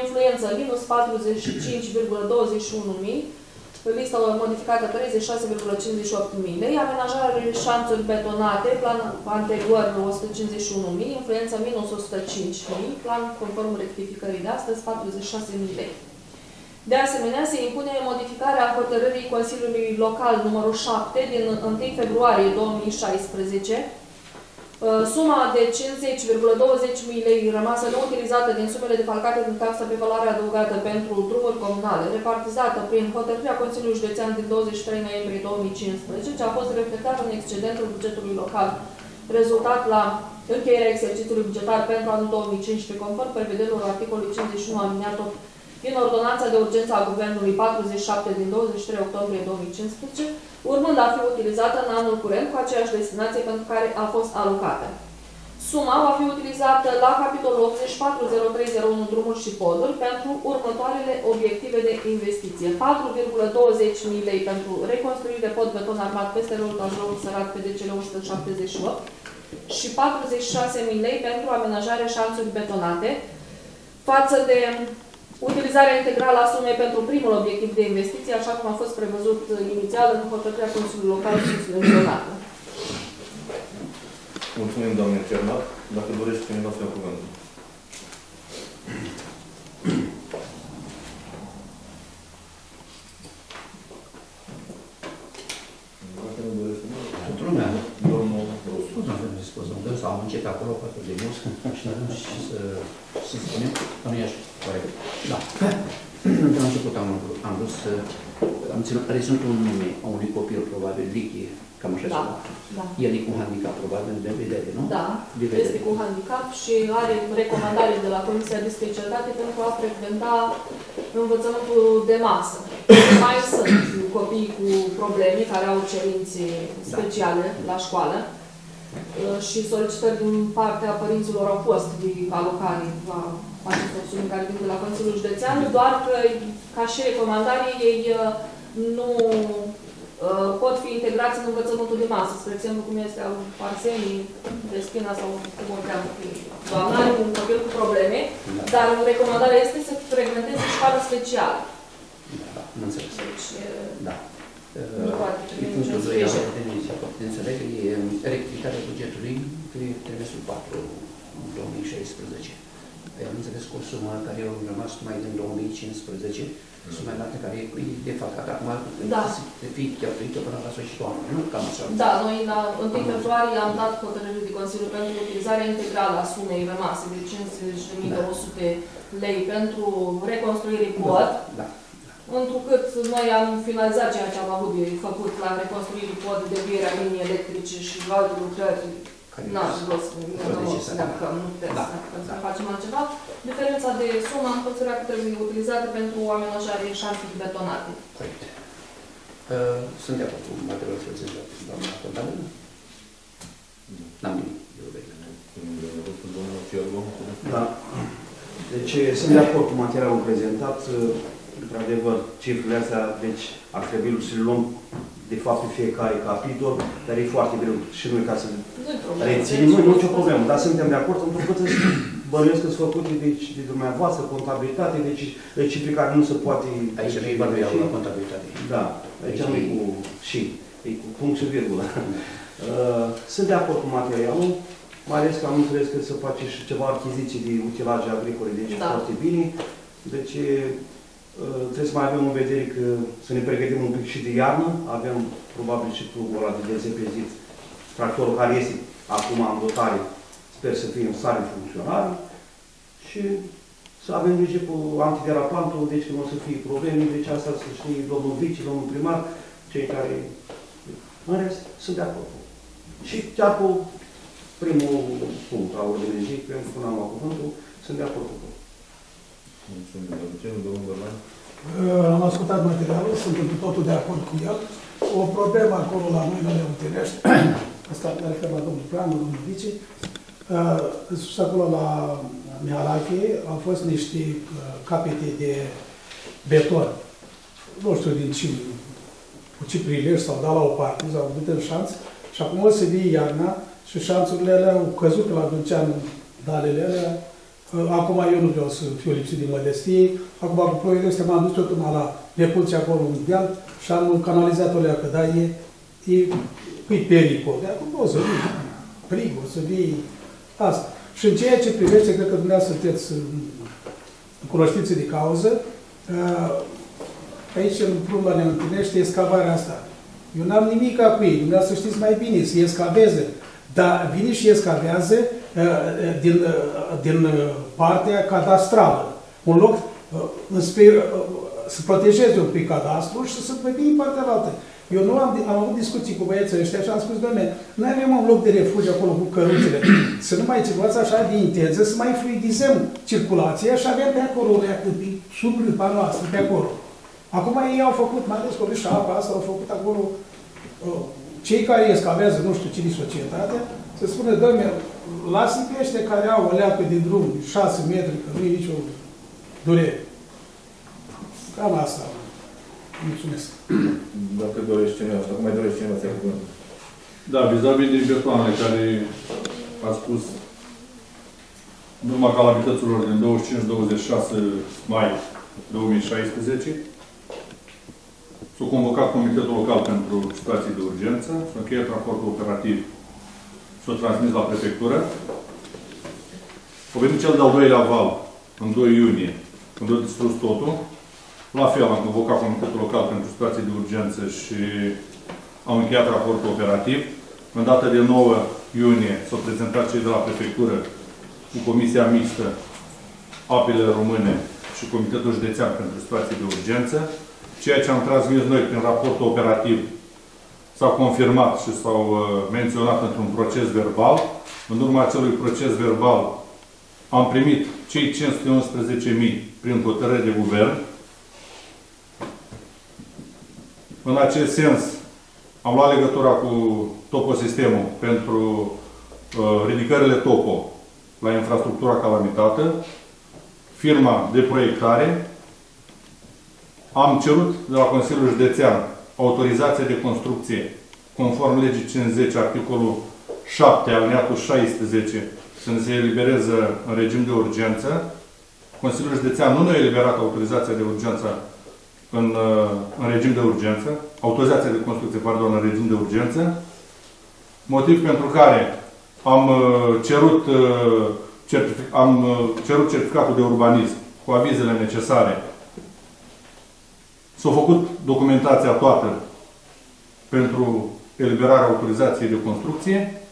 influență minus 45,21 mii, lista modificată 36,58 mii lei, amenajare șanțuri betonate, plan anterior 151 mii, influență minus 105 mii, plan conform rectificării de astăzi 46 mii lei. De asemenea, se impune modificarea hotărârii Consiliului Local numărul 7 din 1 februarie 2016. Uh, suma de 50,20 lei rămasă neutilizată din sumele defalcate din taxa pe valoare adăugată pentru drumuri comunale, repartizată prin hotărârea Consiliului Județean din 23 noiembrie 2015, ce a fost reflectată în excedentul bugetului local, rezultat la încheierea exercițiului bugetar pentru anul 2015, conform prevederilor articolului 51 aliniat 8 din Ordonanța de Urgență a Guvernului 47 din 23 octombrie 2015, urmând a fi utilizată în anul curent cu aceeași destinație pentru care a fost alocată. Suma va fi utilizată la capitolul 840301 drumuri și poduri pentru următoarele obiective de investiție. 4,20 mii lei pentru reconstruire pod beton armat peste râul Tazrăul Sărat pe DCL 178 și 46 mii lei pentru amenajare șanțuri betonate față de Utilizarea integrală a sumei pentru primul obiectiv de investiție, așa cum a fost prevăzut inițial în hotărârea Consiliului Local susmenționată. Mulțumim, doamne Cernat. Dacă dorește cineva să ia cuvântul. Dacă nu doresc, nu. Toată lumea. Domnul Rosu. Nu avem de spus, domnul Dânsul, am început acolo foarte de mult și nu avem și să, să spunem, dar nu e așa, corect. Da. De la început am, am vrut să, am ținut, reținut un nume a unui copil, probabil, Lichi, cam așa Da. ceva. Da. El e cu handicap, probabil, de vedere, nu? Da, De vedere. este cu handicap și are recomandare de la Comisia de Specialitate pentru a frecventa învățământul de masă. Mai sunt copii cu probleme care au cerințe speciale la școală uh, și solicitări din partea părinților au fost de alocare la acestor sume care vin de la Consiliul Județean, doar că, ca și recomandare, ei uh, nu uh, pot fi integrați în învățământul de masă, spre exemplu cum este al Arsenii, Despina sau cum o cheamă pe doamna, are un copil cu probleme, Da. dar recomandarea este să frecventeze școală specială. Da, am înțeles. Deci, uh, Da. Nu poate E primi punctul niciun 2 al sprijin. ordinii, poate înțeleg, e rectificarea bugetului pe trimestrul 4 în 2016. Păi am înțeles că o sumă care a rămas numai din 2015, suma dată care e de fapt acum Da. să fie cheltuită până la sfârșitul anului, nu? Cam așa. Da, noi la 1 februarie am dat hotărâre de Consiliu pentru utilizarea integrală a sumei rămase de 50.200 lei pentru reconstruire pod, Da. Întrucât noi am finalizat ceea ce am avut de făcut la reconstruire pod, de vierea linii electrice și alte lucrări. Care N-am rost, Fost nu o să necesar. ne apucăm, nu putem Da. să ne apucăm să Da. facem altceva. Diferența de sumă am considerat că trebuie utilizată pentru amenajare șanții betonate. Corect. Uh, Sunt de acord cu materialul prezentat, doamna contabilă? N-am nimic. de obiect. Domnul Rosu, domnul Ciergo. Da. Deci sunt de acord cu materialul prezentat. Într-adevăr, cifrele astea, deci ar trebui să le luăm de fapt pe fiecare capitol, dar e foarte greu și noi ca să Nu-i problemă. reținem, nu Deci, e nicio problemă, dar suntem de acord într-o că bănuiesc că sunt făcute deci, de dumneavoastră, contabilitate, deci rectificare nu se poate... Aici nu e bănuială la contabilitate. Da, aici nu e cu și, e cu punct și virgulă. Uh, Sunt de acord cu materialul, mai ales că am înțeles că se face și ceva achiziții de utilaje agricole, deci Da. foarte bine. Deci uh, trebuie să mai avem în vedere că să ne pregătim un pic și de iarnă. Avem probabil și plugul ăla de dezepezit, tractorul care este acum în dotare, sper să fie în stare funcțională. Și să avem grijă cu antiderapantul, deci că nu o să fie probleme, deci asta să știe domnul vice, domnul primar, cei care... În rest, sunt de acord. Și chiar cu primul punct al ordinii zi, pentru că n-am luat cuvântul, sunt de acord cu tot. Mulțumim, domnul Ciergo, domnul Bărlan. Uh, Am ascultat materialul, sunt cu totul de acord cu el. O problemă acolo la noi, la Leutinești, asta mă refer la domnul Plan, domnul Vici, uh, sus acolo la Mihalache au fost niște uh, capete de beton. Nu știu din ce, cu ce prilej s-au dat la o parte, s-au avut în șanț și acum o să vie iarna și șanțurile alea au căzut pe la Dulceanu dalele alea. Uh, Acum eu nu vreau să fiu lipsit de modestie. Acum cu proiectul ăsta m-am dus tot numai la repulse acolo în deal și am canalizat o leacă, dar e, e, e pericol. De acum o să vii prig, o să vii asta. Și în ceea ce privește, cred că dumneavoastră sunteți în în cunoștință de cauză, uh, aici în Prumba ne întâlnește escavarea asta. Eu n-am nimic cu ei, dumneavoastră știți mai bine, să escaveze. Dar vine și escavează uh, din, uh, din uh, partea cadastrală. Un loc uh, înspre, uh, să protejeze un pic cadastru și să vii în partea altă. Eu nu am, am avut discuții cu băieții ăștia și am spus, doamne, noi avem un loc de refugiu acolo cu căruțele. Să nu mai circulați așa de intensă, să mai fluidizăm circulația și avem pe acolo, pe sub râpa noastră, pe acolo. Acum ei au făcut, mai ales cu și apa asta, au făcut acolo uh, cei care escavează, nu știu cine societatea, să spună, doamne, lasă pe ăștia care au o leacă de drum, 6 metri, că nu e nicio durere. Cam asta. Mulțumesc. Dacă dorești cineva, dacă mai dorești cineva să ia cuvântul. Da, vizabil de betoanele care a spus în urma calamităților din 25-26 mai 2016, s-a convocat Comitetul Local pentru situații de urgență, s-a încheiat raportul operativ, s-a transmis la prefectură. A venit cel de-al doilea val în 2 iunie, când a distrus totul. La fel am convocat Comitetul Local pentru situații de urgență și am încheiat raportul operativ. În data de 9 iunie s-au prezentat cei de la prefectură cu Comisia Mixtă Apele Române și Comitetul Județean pentru situații de urgență. Ceea ce am transmis noi prin raportul operativ s-a confirmat și s-au uh, menționat într-un proces verbal. În urma acelui proces verbal am primit cei 511.000 prin hotărâre de guvern. În acest sens, am luat legătura cu toposistemul pentru uh, ridicările topo la infrastructura calamitată, firma de proiectare, am cerut de la Consiliul Județean autorizație de construcție conform legii 50, articolul 7, alineatul 16, să ne se elibereze în regim de urgență. Consiliul Județean nu ne-a eliberat autorizația de urgență în, uh, în regim de urgență, autorizația de construcție, pardon, în regim de urgență, motiv pentru care am uh, cerut, uh, certific, am cerut certificatul de urbanism cu avizele necesare. S-a făcut documentația toată pentru eliberarea autorizației de construcție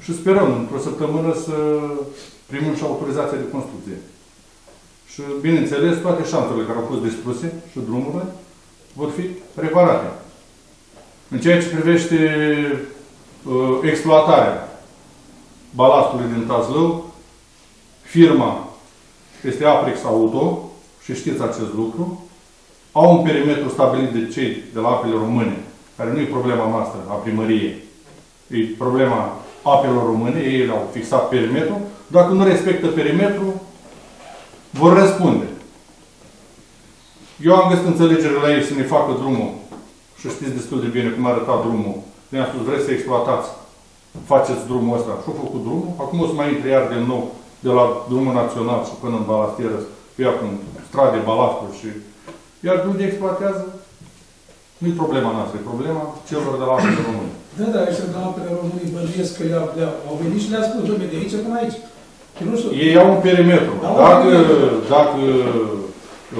și sperăm într-o săptămână să primim și autorizația de construcție. Și, bineînțeles, toate șanțurile care au fost distruse și drumurile vor fi reparate. În ceea ce privește uh, exploatarea balastului din Tazlău, firma este Aprex Auto și știți acest lucru, au un perimetru stabilit de cei de la apele române, care nu e problema noastră a primăriei, e problema apelor române, ei au fixat perimetrul, dacă nu respectă perimetrul, vor răspunde. Eu am găsit înțelegere la ei să ne facă drumul și știți destul de bine cum arăta drumul. Ne-am spus, vreți să exploatați, faceți drumul ăsta. Și-au făcut drumul. Acum o să mai intre iar din nou de la drumul național și până în balastieră, cu ea cu strade, balasturi și... Iar de unde exploatează, nu e problema noastră, e problema celor de la apele române. Da, da, aici de la apele românii bănuiesc că le-au, le au venit și le-a spus, domnule, de aici până aici. Că nu știu, Ei au un perimetru. Au un Dacă, perimetru. dacă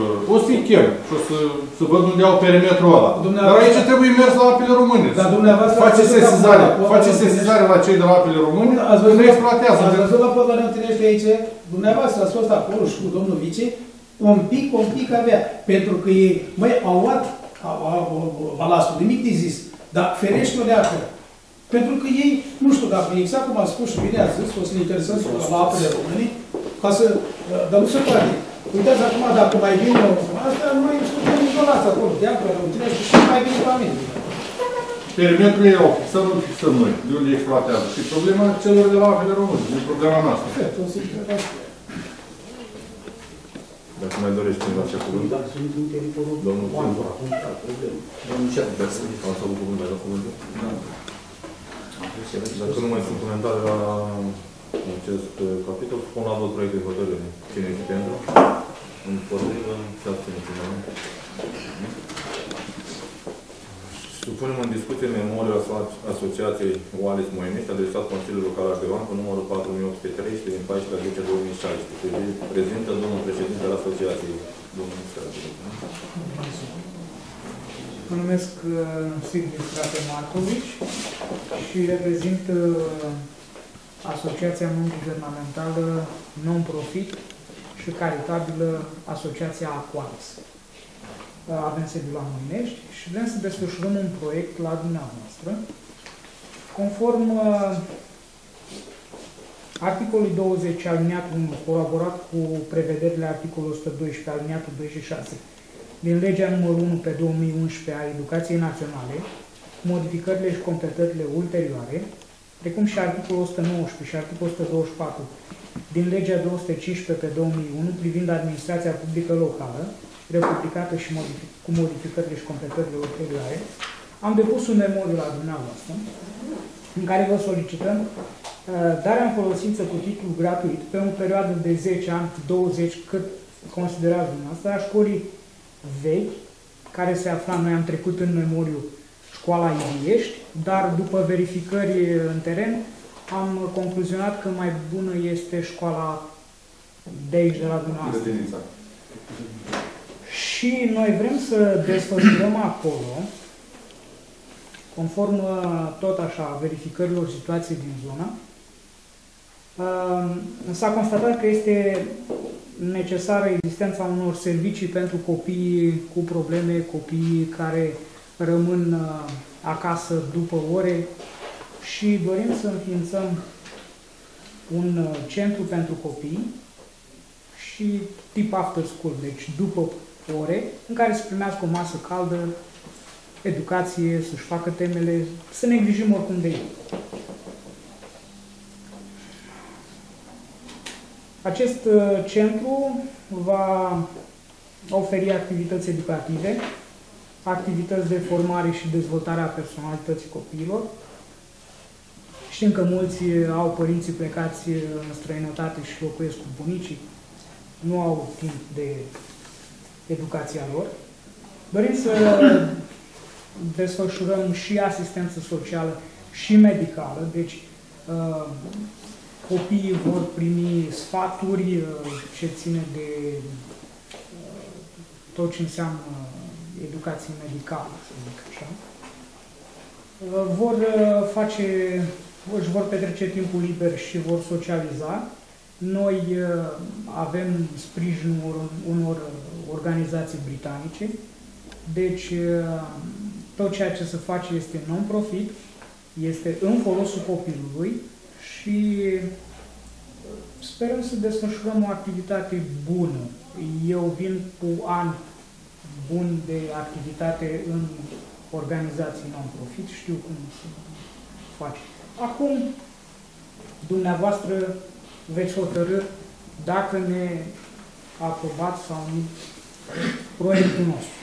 uh, o să-i chem și o să, să văd unde au perimetrul ăla. Dar Dumneavoastră- aici trebuie mers la apele române. Dar dumneavoastră Face ați văzut sesizare. acolo, Face acolo, sesizare la cei de la apele române. Ați văzut, Nu exploatează. ați văzut la podul ne întâlnește aici, dumneavoastră ați fost acolo și cu domnul Vice, un pic, un pic avea. Pentru că ei, măi, au luat au, au, au, balastul, nimic de zis, dar ferește o leacă. Pentru că ei, nu știu dacă, exact cum a spus și bine a zis, o să ne interesăm să la apele române, ca să, dar nu se poate. Uitați acum, dacă mai vin asta, nu mai suntem izolați acolo, de acolo, întâlnește și nu mai vin la mine. Perimetrul ei au fixat, nu fixăm noi. De unde exploatează. Și problema celor de la apele române. Nu e problema noastră. Perfect, o să Dacă mai dorește cineva să ia cuvânt, Da, sunt în teritoriul Domnul oamenilor, Țâncu. atunci, da, problemă. Domnul ce ar să am să avut cuvânt, mai dau cuvântul. Dacă Dacă nu mai sunt comentarii la acest uh, capitol, spun la vot proiect de hotărâre. Cine este pentru? Împotrivă și abține cineva. Supunem în discuție memoriul aso- Asociației Oalis Moimești, adresat Consiliului Local Ardevan cu numărul 4813 din 14 la 10 2016. Prezintă domnul președinte al Asociației, domnul Stradă. Mă numesc uh, Silviu Strate Marcovici și reprezint uh, Asociația Non-Guvernamentală Non-Profit și caritabilă Asociația Aqualis. Uh, Avem sediul la Mâinești și vrem să desfășurăm un proiect la dumneavoastră conform uh, articolului 20 aliniatul 1 colaborat cu prevederile articolului 112 aliniatul 2 și 6 din legea numărul 1 pe 2011 a Educației Naționale, modificările și completările ulterioare, precum și articolul 119 și articolul 124 din legea 215 pe 2001 privind administrația publică locală, republicată și modific- cu modificările și completările ulterioare, am depus un memoriu la dumneavoastră în care vă solicităm uh, darea în folosință cu titlu gratuit pe o perioadă de 10 ani, 20, cât considerați dumneavoastră, a școlii vechi, care se afla, noi am trecut în memoriu școala Iliești, dar după verificări în teren am concluzionat că mai bună este școala de aici, de la dumneavoastră. Grădinița. Și noi vrem să desfășurăm acolo, conform uh, tot așa verificărilor situației din zonă, uh, s-a constatat că este necesară existența unor servicii pentru copiii cu probleme, copiii care rămân uh, acasă după ore și dorim să înființăm un centru pentru copii și tip after school, deci după ore, în care să primească o masă caldă, educație, să-și facă temele, să ne îngrijim oricum de ei. Acest uh, centru va oferi activități educative, activități de formare și dezvoltare a personalității copiilor. Știm că mulți au părinții plecați în străinătate și locuiesc cu bunicii, nu au timp de educația lor. Dorim să desfășurăm și asistență socială și medicală, deci uh, copiii vor primi sfaturi uh, ce ține de uh, tot ce înseamnă educație medicală, să zic așa. Vor face, își vor petrece timpul liber și vor socializa. Noi avem sprijinul unor organizații britanice, deci tot ceea ce se face este non-profit, este în folosul copilului și sperăm să desfășurăm o activitate bună. Eu vin cu ani buni de activitate în organizații non-profit, știu cum să face. Acum, dumneavoastră veți hotărâ dacă ne aprobați sau nu proiectul nostru.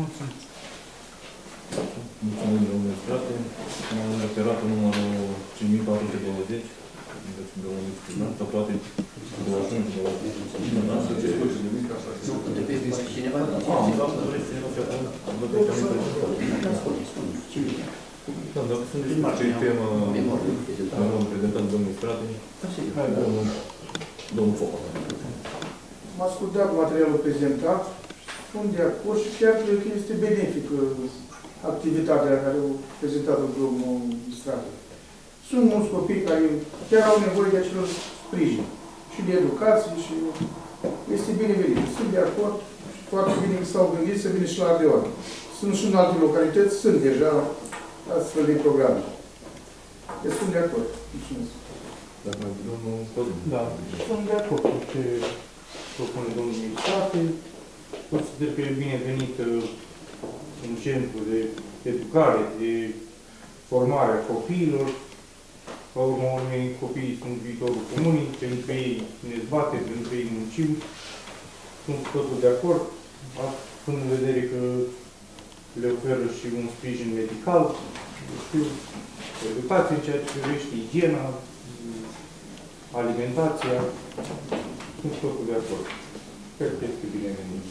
Mulțumesc. Mulțumim, domnule frate. Am referat numărul 5420. Deci, domnul Scrivan, sau poate 21 și 20. Da, să ce scuze de mic așa. Cineva? Ah, da, vreți să nu fie acum? Vă deci am Da, dacă sunt discuții temă, memorul prezentat domnul frate, domnul, domnul Fopa. Am ascultat materialul prezentat, sunt de acord și chiar cred că este benefică activitatea care au prezentat-o domnul Strate. Sunt mulți copii care chiar au nevoie de acel sprijin și de educație și este binevenit. Sunt de acord și foarte bine că s-au gândit să vină și la Ardeoan. Sunt și în alte localități, sunt deja astfel de programe. Deci sunt de acord. Mulțumesc. Dacă domnul Cosmin. Da, sunt de acord cu ce propune domnul Ministrate. Consider că e binevenit uh, un centru de educare, de formare a copiilor. La urmă, urmei, copiii sunt viitorul comunii, pentru ei ne zbate, pentru ei muncim. Sunt totul de acord, având în vedere că le oferă și un sprijin medical, știu, educație în ceea ce privește igiena, alimentația, sunt totul de acord. Cred că este binevenit.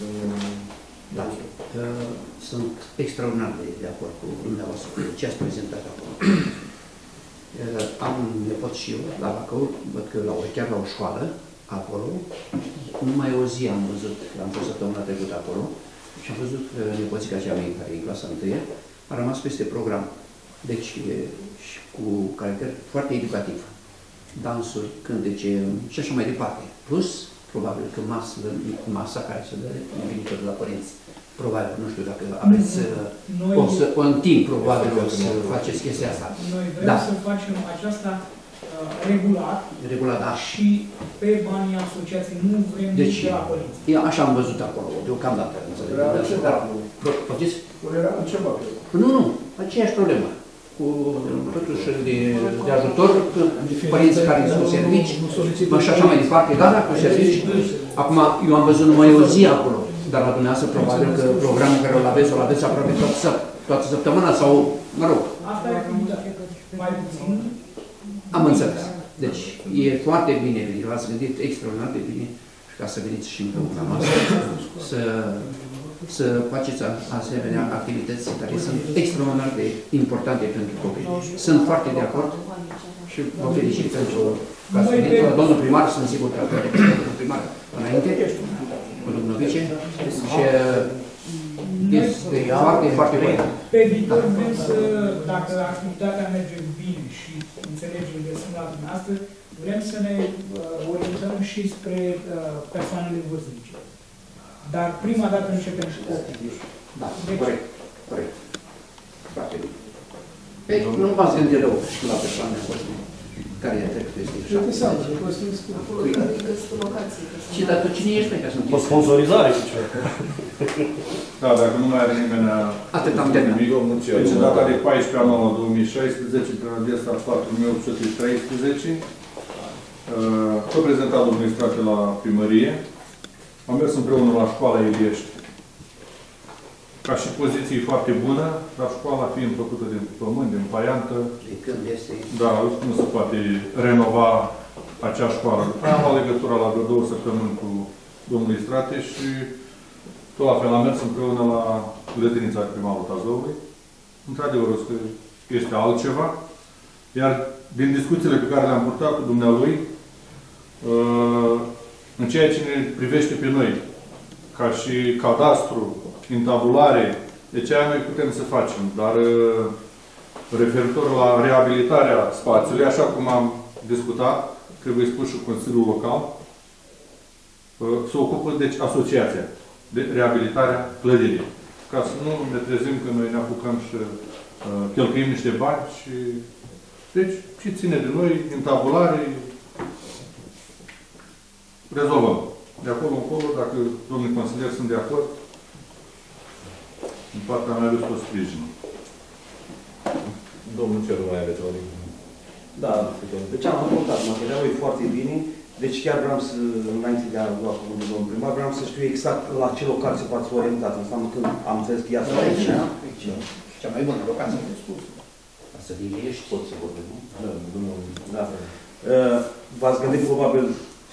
Da. Uh, Sunt extraordinar de, de acord cu dumneavoastră, cu ce ați prezentat acum. Uh, Am un nepot și eu la Bacău, văd că la o, chiar la o școală, acolo, numai o zi am văzut, am fost săptămâna trecută acolo, și am văzut că nepoțica cea mea, care e în clasa întâie, a rămas peste program. Deci, e, și cu caracter foarte educativ. Dansuri, cântece și așa mai departe. Plus, probabil că masă, masa care se dă venitor de la părinți. Probabil, nu știu dacă aveți, Noi, o să, în timp, probabil, o să faceți chestia asta. noi vrem Da. să facem aceasta uh, regulat Regulat, da. și pe banii asociației. Nu vrem Deci, nici de la părinți. eu așa am văzut acolo, deocamdată. înțeleg. Era Dar- ceva. dar- pro- Poftiți? Era ceva. Nu, nu, aceeași problemă. Cu totuși de, de ajutor, că părinții care sunt servici, și așa mai departe, da, da, cu servici. Acum, eu am văzut numai o zi acolo, dar la dumneavoastră probabil că programul care îl aveți, o aveți aproape toată, săp- toată săptămâna sau, mă rog, Asta e activitate. Mai puțin. am înțeles. Deci, e foarte bine, v-ați gândit extraordinar de bine și ca să veniți și împreună la masă, să să faceți a- asemenea activități care sunt extraordinar de importante pentru copii. Sunt foarte de acord și vă felicit pentru că ați venit. Domnul primar, sunt sigur că avea domnul primar înainte, cu domnul vice, și este foarte, foarte bine. Pe viitor vrem să, dacă activitatea merge bine și înțelegem de sunt la dumneavoastră, vrem să ne uh, orientăm și spre uh, persoanele vârstnice. Dar prima dată începem cu copii. Da, Deci- corect, corect. Foarte bine. Pe, nu v-ați gândit rău și la persoane care e trecut peste Și te seamă, e costum scurt. Acolo trebuie găsit o locație. ca să- Și dar tu cine ești pe ca să nu O sponsorizare cu ceva. Da, dacă nu mai are nimeni Atât am terminat. Nimic, domnul Ciu. Deci, în data de 14 a 9 2016, prin adresa 4813, uh, tot prezentat domnul Strate la primărie, am mers împreună la școala Iliești. Ca și poziție foarte bună, dar școala fiind făcută din pământ, din paiantă, De când este... da, nu se poate renova acea școală. După aia am luat legătura la vreo două săptămâni cu domnul Strate și tot la fel am mers împreună la grădinița primarul Tazovului. Într-adevăr, o să este altceva. Iar din discuțiile pe care le-am purtat cu dumnealui, uh, în ceea ce ne privește pe noi, ca și cadastru, intabulare, de ce aia noi putem să facem, dar uh, referitor la reabilitarea spațiului, așa cum am discutat, trebuie spus și Consiliul Local, uh, se ocupă, deci, asociația de reabilitarea clădirii. Ca să nu ne trezim că noi ne apucăm și uh, cheltuim niște bani și... Deci, și ține de noi, în tabulare, rezolvăm. De acolo încolo, dacă domnii consilieri sunt de acord, în partea mea rău tot sprijinul. Domnul Ciu, nu mai are ceva de Da, deci am notat, materialul e foarte bine, deci chiar vreau să, înainte de a lua cuvântul domnul primar, vreau să știu exact la ce locație se poate orientat. Înseamnă că am înțeles că ea să aici, da? Cea mai bună locație. Ca să ești Pot să vorbim, nu? Da, domnul... Da. Uh, V-ați gândit probabil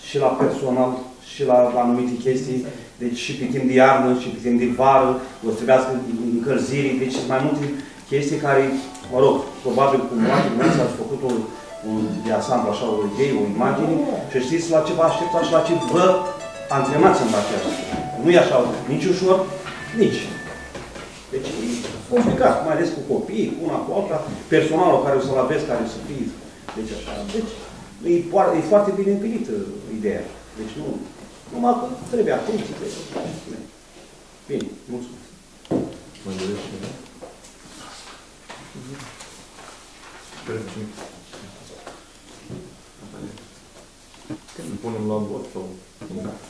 și la personal și la, la anumite chestii, deci și pe timp de iarnă, și pe timp de vară, o să trebuiască încălzirii, deci sunt mai multe chestii care, mă rog, probabil cu multe dumneavoastră ați făcut un, un de asamblu, așa, o idee, o imagine și știți la ce vă așteptați și la ce vă antrenați în aceea. Nu e așa nici ușor, nici. Deci e complicat, mai ales cu copiii, cu una cu alta, personalul care o să-l aveți, care să fie, deci așa. Deci e, poar- e foarte bine împinită ideea. Deci nu, numai că trebuie atenție, trebuie. Bine, mulțumesc. Mai dorește cineva? Să punem la vot sau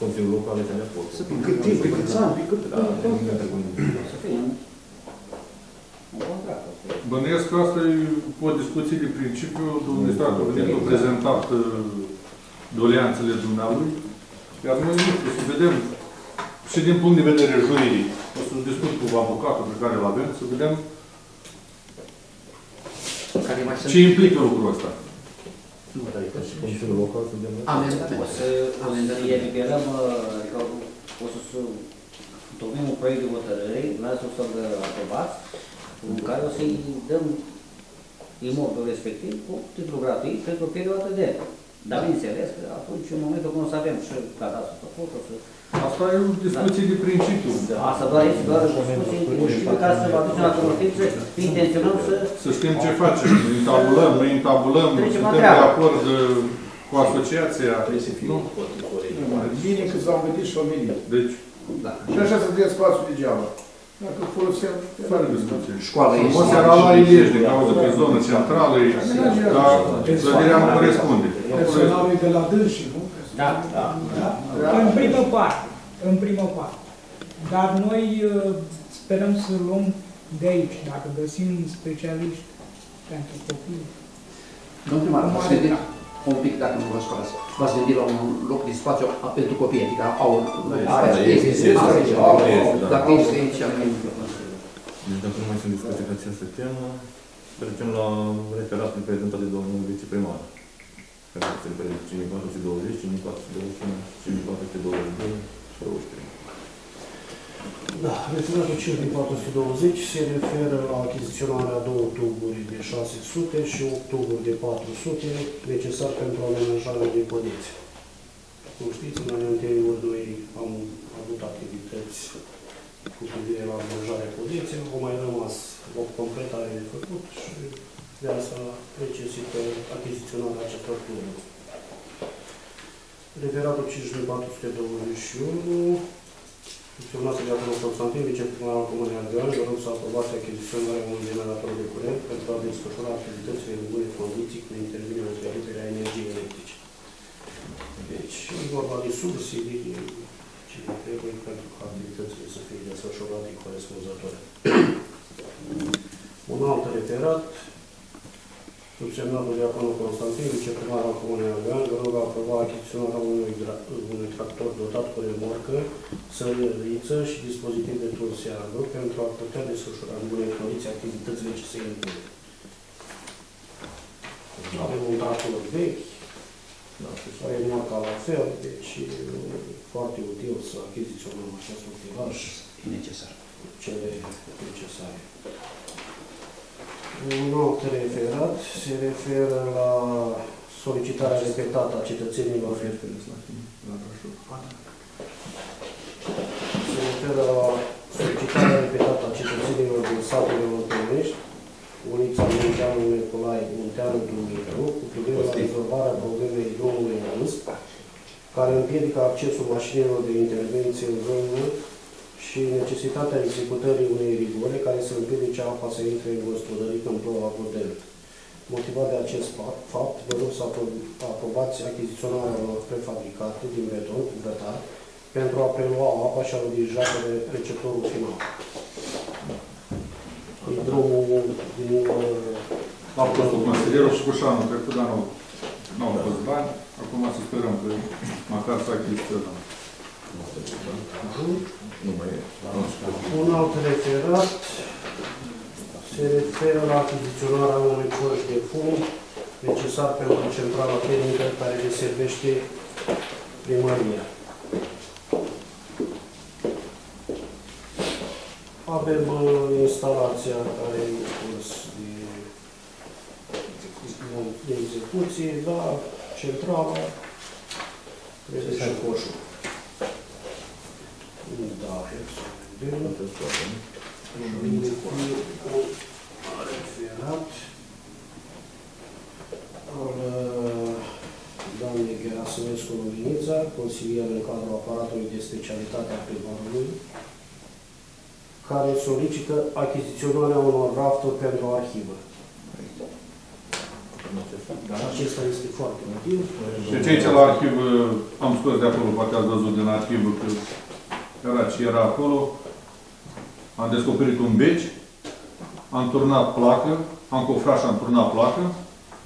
Consiliul Local este de acord. Să fie cât timp, pe câți ani, pe cât... Da, Să fie un un contract. Bănuiesc că asta e o discuție de principiu. Domnul Strat a venit, a prezentat uh, doleanțele dumnealui. Iar noi, nu știu, să vedem și din punct de vedere juridic, o să discut cu avocatul pe care îl avem, să vedem care mai ce sunt implică lucrul ăsta. Și Consiliul Local să dăm... amendamente. O să, o să eliberăm, uh, adică o să su- întocmim un proiect de hotărâre, dumneavoastră o să-l aprobați, în care o să-i dăm imobilul respectiv cu titlu gratuit pentru o perioadă de ani. Dar bineînțeles că atunci, în momentul când o să avem și cadastru făcut, o să... Asta e o discuție de principiu. Asta doar este doar o discuție știu ca să vă aducem la cunoștință, intenționăm să Să știm ce facem. Intabulăm, nu intabulăm, Trecem la suntem de treabă. acord uh, cu asociația. Trebuie să fie Nu? Bine că s-au gândit și familie. Deci, Da. Și așa să dea spațiu degeaba. Dacă foloseam... fără discuție. Școala este... Frumos era la Iliești, din cauza că e zonă centrală, e- dar clădirea nu corespunde. Personalul e de la dânsii, nu? Da, da. În primă parte, în primă parte. Dar noi uh, sperăm să luăm de aici, dacă găsim specialiști pentru copii. Domnul primar, v-ați gândit un pic, dacă nu vă scoalați, v-ați gândit la un loc de spațiu a- pentru copii, adică au... Asta este, este, Asta este, este. asta este, da. Dacă este aici, Deci dacă nu mai sunt discuții pe această temă, trecem la referatul prezentat de domnul viceprimar. Care se referă 5420, 5421, 5422 și 23. Da, referatul 5 din 420 se referă la achiziționarea două tuburi de 600 și 8 tuburi de 400 necesar pentru amenajarea de pădeți. Cum știți, în anii anteriori noi am avut activități cu privire la amenajarea pădeților, au mai rămas o completare de făcut și de asta necesită achiziționarea acestor tuburi. Referatul 5421 Funcționați de acolo Constantin, viceprimarul Comunei Ardeal, vă rog să aprobați achiziționarea unui generator de curent pentru a desfășura activitățile în bune condiții cu intervinerea întreruperea energiei electrice. Deci, e vorba de subsidii ce trebuie pentru ca activitățile să fie desfășurate corespunzător. Un alt referat, subsemnatul de acolo Constantin, viceprimar al Comunei Ardeal, vă rog aproba achiziționarea unui, dra- unui tractor dotat cu remorcă, săriță și dispozitiv de tulseară pentru a putea desfășura în bune condiții activitățile ce se impun. Avem un tractor vechi, are remorca la fel, deci e foarte util să achiziționăm acest utilaj, E necesar. cele necesare. Un alt referat se referă la solicitarea repetată a cetățenilor se referă la solicitarea repetată a cetățenilor din satele Oltenești, Unița Munteanu Nicolae, Munteanu Dumitru, cu privire la rezolvarea problemei drumului Râns, care împiedică accesul mașinilor de intervenție în zonă și necesitatea executării unei rigore care să împiedice apa să intre în gospodării în ploua Godelul. Motivat de acest fapt, fapt, vă rog să apro- aprobați achiziționarea unor prefabricate din beton cu grătar pentru a prelua apa și a o dirija pe receptorul final. E drumul din uh, A fost cu consilierul și cu și anul trecut, dar nu, nu au fost bani. Acum să sperăm că măcar să achiziționăm. Nu mai e. Un alt referat se referă la achiziționarea unui coș de fum necesar pentru centrala termică care deservește primăria. Avem uh, instalația care e în curs de, de execuție, dar centrala trebuie și coșul. Da, hai să vedem. Referat al uh, doamnei Gerasimescu Luminița, consilier în cadrul aparatului de specialitate a primarului, care solicită achiziționarea unor rafturi pentru arhivă. Acesta este foarte util. Și cei ce la arhiv, am scos de acolo, poate ați văzut din arhivă că era ce era acolo, am descoperit un beci, am turnat placă, am cofrat și am turnat placă,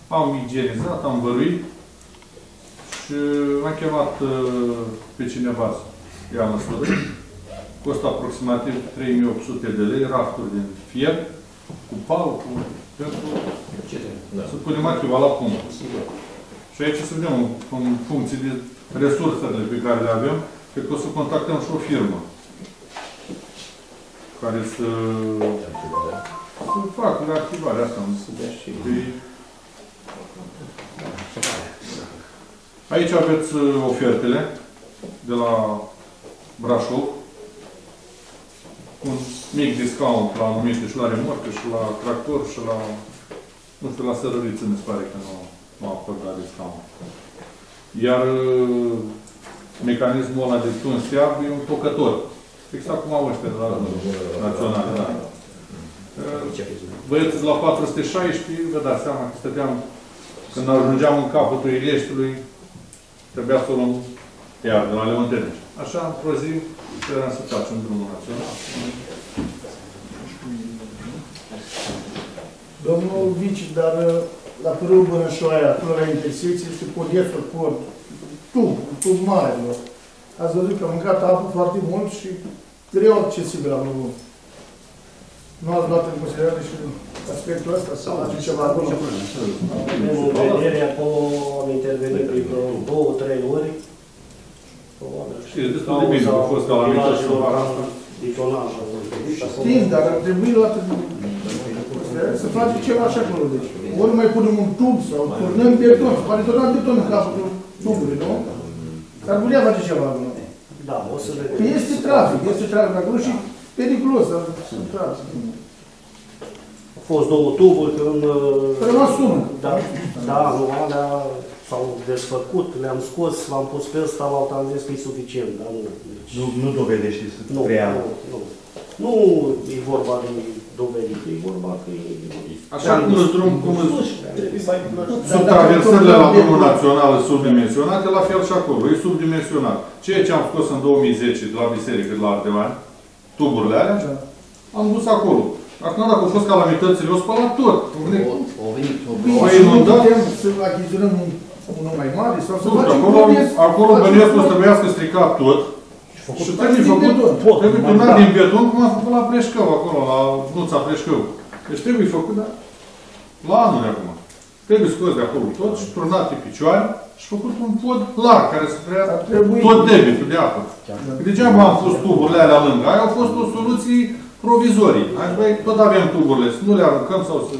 am igienizat, am văruit și am chemat uh, pe cineva să ia măsură. Costă aproximativ 3800 de lei, rafturi din fier, cu pal, cu... pentru să punem arhiva la punct. Și aici să vedem, în funcție de resursele pe care le avem, cred că o să contactăm și o firmă care să, să facă reactivarea asta. Pe- Aici aveți uh, ofertele de la Brașov, un mic discount la anumite și la remorcă, și la tractor, și la, nu știu, la sărăriță mi se pare că nu, nu a acordat discount. Iar uh, mecanismul ăla de tuns fiab e un tocător. Exact cum au ăștia de la naționale, da. Uh, Băieții de la 416, vă dați seama că stăteam, când ajungeam în capătul Ilieștiului, trebuia să o luăm iar de la Leontenici. Așa, într-o zi, eram să facem drumul național. Domnul Vici, dar uh, la Pârâu Bănășoaia, acolo la intersecție, este podietă port, tub, un tub mare. bă. Ați văzut că a mâncat apă foarte mult și greu accesibil la unul. Nu ați luat în considerare și aspectul ăsta sau face ceva acolo? Avem în vedere acolo, am intervenit prin vreo două, trei ori. Probabil. Știți, destul de bine, a fost calamități și Vilajelor vara am asta. de tonaj al unui și acolo... Știm, dar ar trebui luat în... Să face ceva așa acolo, deci. Ori mai punem un tub sau turnăm beton, se pare turnăm beton în capătul tubului, nu? S-ar putea face ceva acolo. Da, o să vedem. Că este trafic, este trafic acolo și periculos, dar sunt trafic. Au fost două tuburi în... Rămas unul. Da, da, nu, alea s-au desfăcut, le-am scos, l-am pus pe ăsta, l-alt am zis că e suficient, dar nu. Deci, Nu, nu dovedește nu, real. nu, nu. Nu e vorba de dovedit, e vorba că e... Așa cum îți drum, cum îți Trebuie mai Sub traversările la drumul național sunt subdimensionate, la fel și acolo. E subdimensionat. Ceea ce am scos în 2010 de la biserică de la Ardevan, tuburile alea, am dus acolo. Acum, dacă au fost calamitățile, o spălat tot. O o venit, o Bine, Păi, și nu inundat? putem să achiziționăm un, unul mai mare sau să Nu știu, facem acolo, progres. acolo Facem bănuiesc că o să progres. trebuiască stricat tot. Și trebuie din făcut, beton. trebuie turnat din beton, cum am făcut la Preșcău, acolo, la Nuța Preșcău. Deci trebuie făcut, dar la anul de acum. Trebuie scos de acolo tot și turnate picioare și făcut un pod larg care să trăiască Ar trebui tot debitul de apă. Degeaba am pus tuburile alea lângă. Aia au fost o soluție provizorii. Ai băi, tot avem tuburile, să nu le aruncăm sau să...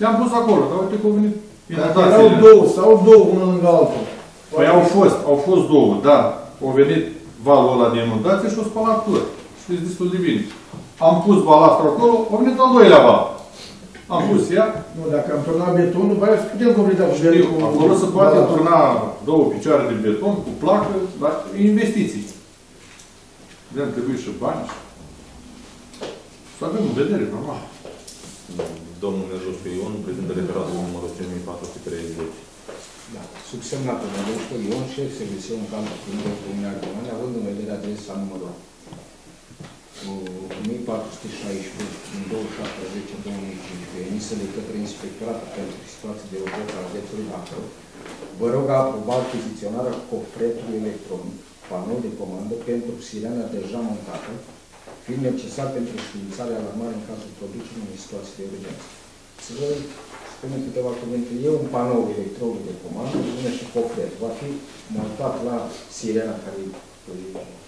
Le-am pus acolo, dar uite că au venit Dacă erau inundațiile. două sau două, unul lângă altul. Păi au fost, au fost două, dar au venit valul ăla de inundație și au spălat tot. Știți destul de bine. Am pus balastru acolo, a venit al doilea val. Am pus ea, Nu, dacă am turnat betonul, după aia să putem completa cu știu, cu- acolo se poate cu- turna două picioare de beton cu placă, dar e investiții. De trebuie și bani. și- Să avem în vedere, normal. Domnul Nerjoșcu Ion prezintă referatul numărul 5430. Da, subsemnată de Lăușcă Ion, șef SVS în campul primul comunal de Mani, având în vedere adresa numărul 1416 din 27 2015, emisă de către Inspectoratul pentru Situații de Robot al Județului Bacău, vă rog a aproba achiziționarea cofretului electronic, panou de comandă pentru sirena deja montată, fiind necesar pentru științarea alarmare în cazul producerii unei situații de urgență. Să vă spun în câteva cuvinte. E un panou electronic de comandă, vine și cofret. Va fi montat la sirena care e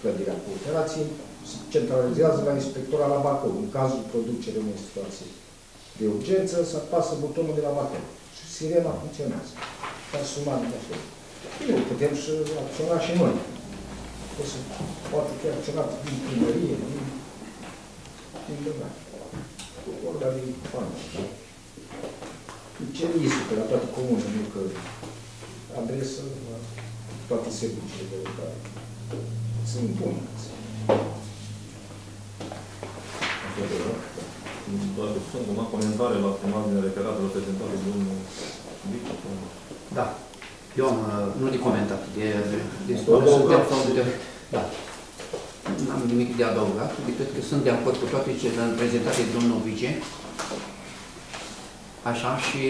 clădirea cu operații, se centralizează la inspectora la Bacău. În cazul producerii unei situații de urgență, se apasă butonul de la Bacău. Și sirena funcționează. Ca sumare de așa. Bine, putem și acționa și noi. O să poate fi acționat din primărie, din, din lumea. Vorba de bani. Ce riscă pe la toate comunele, nu că adresă la toate serviciile de lucrare. Sunt bune. Doar sunt un comentare la imaginea referată reprezentată de domnul Vicu. Da. Eu am, uh, nu de comentat, de, de, de Adăugat. suntem sau de, da. N-am nimic de adăugat, decât că sunt de acord cu toate cele prezentate de domnul vice. Așa, și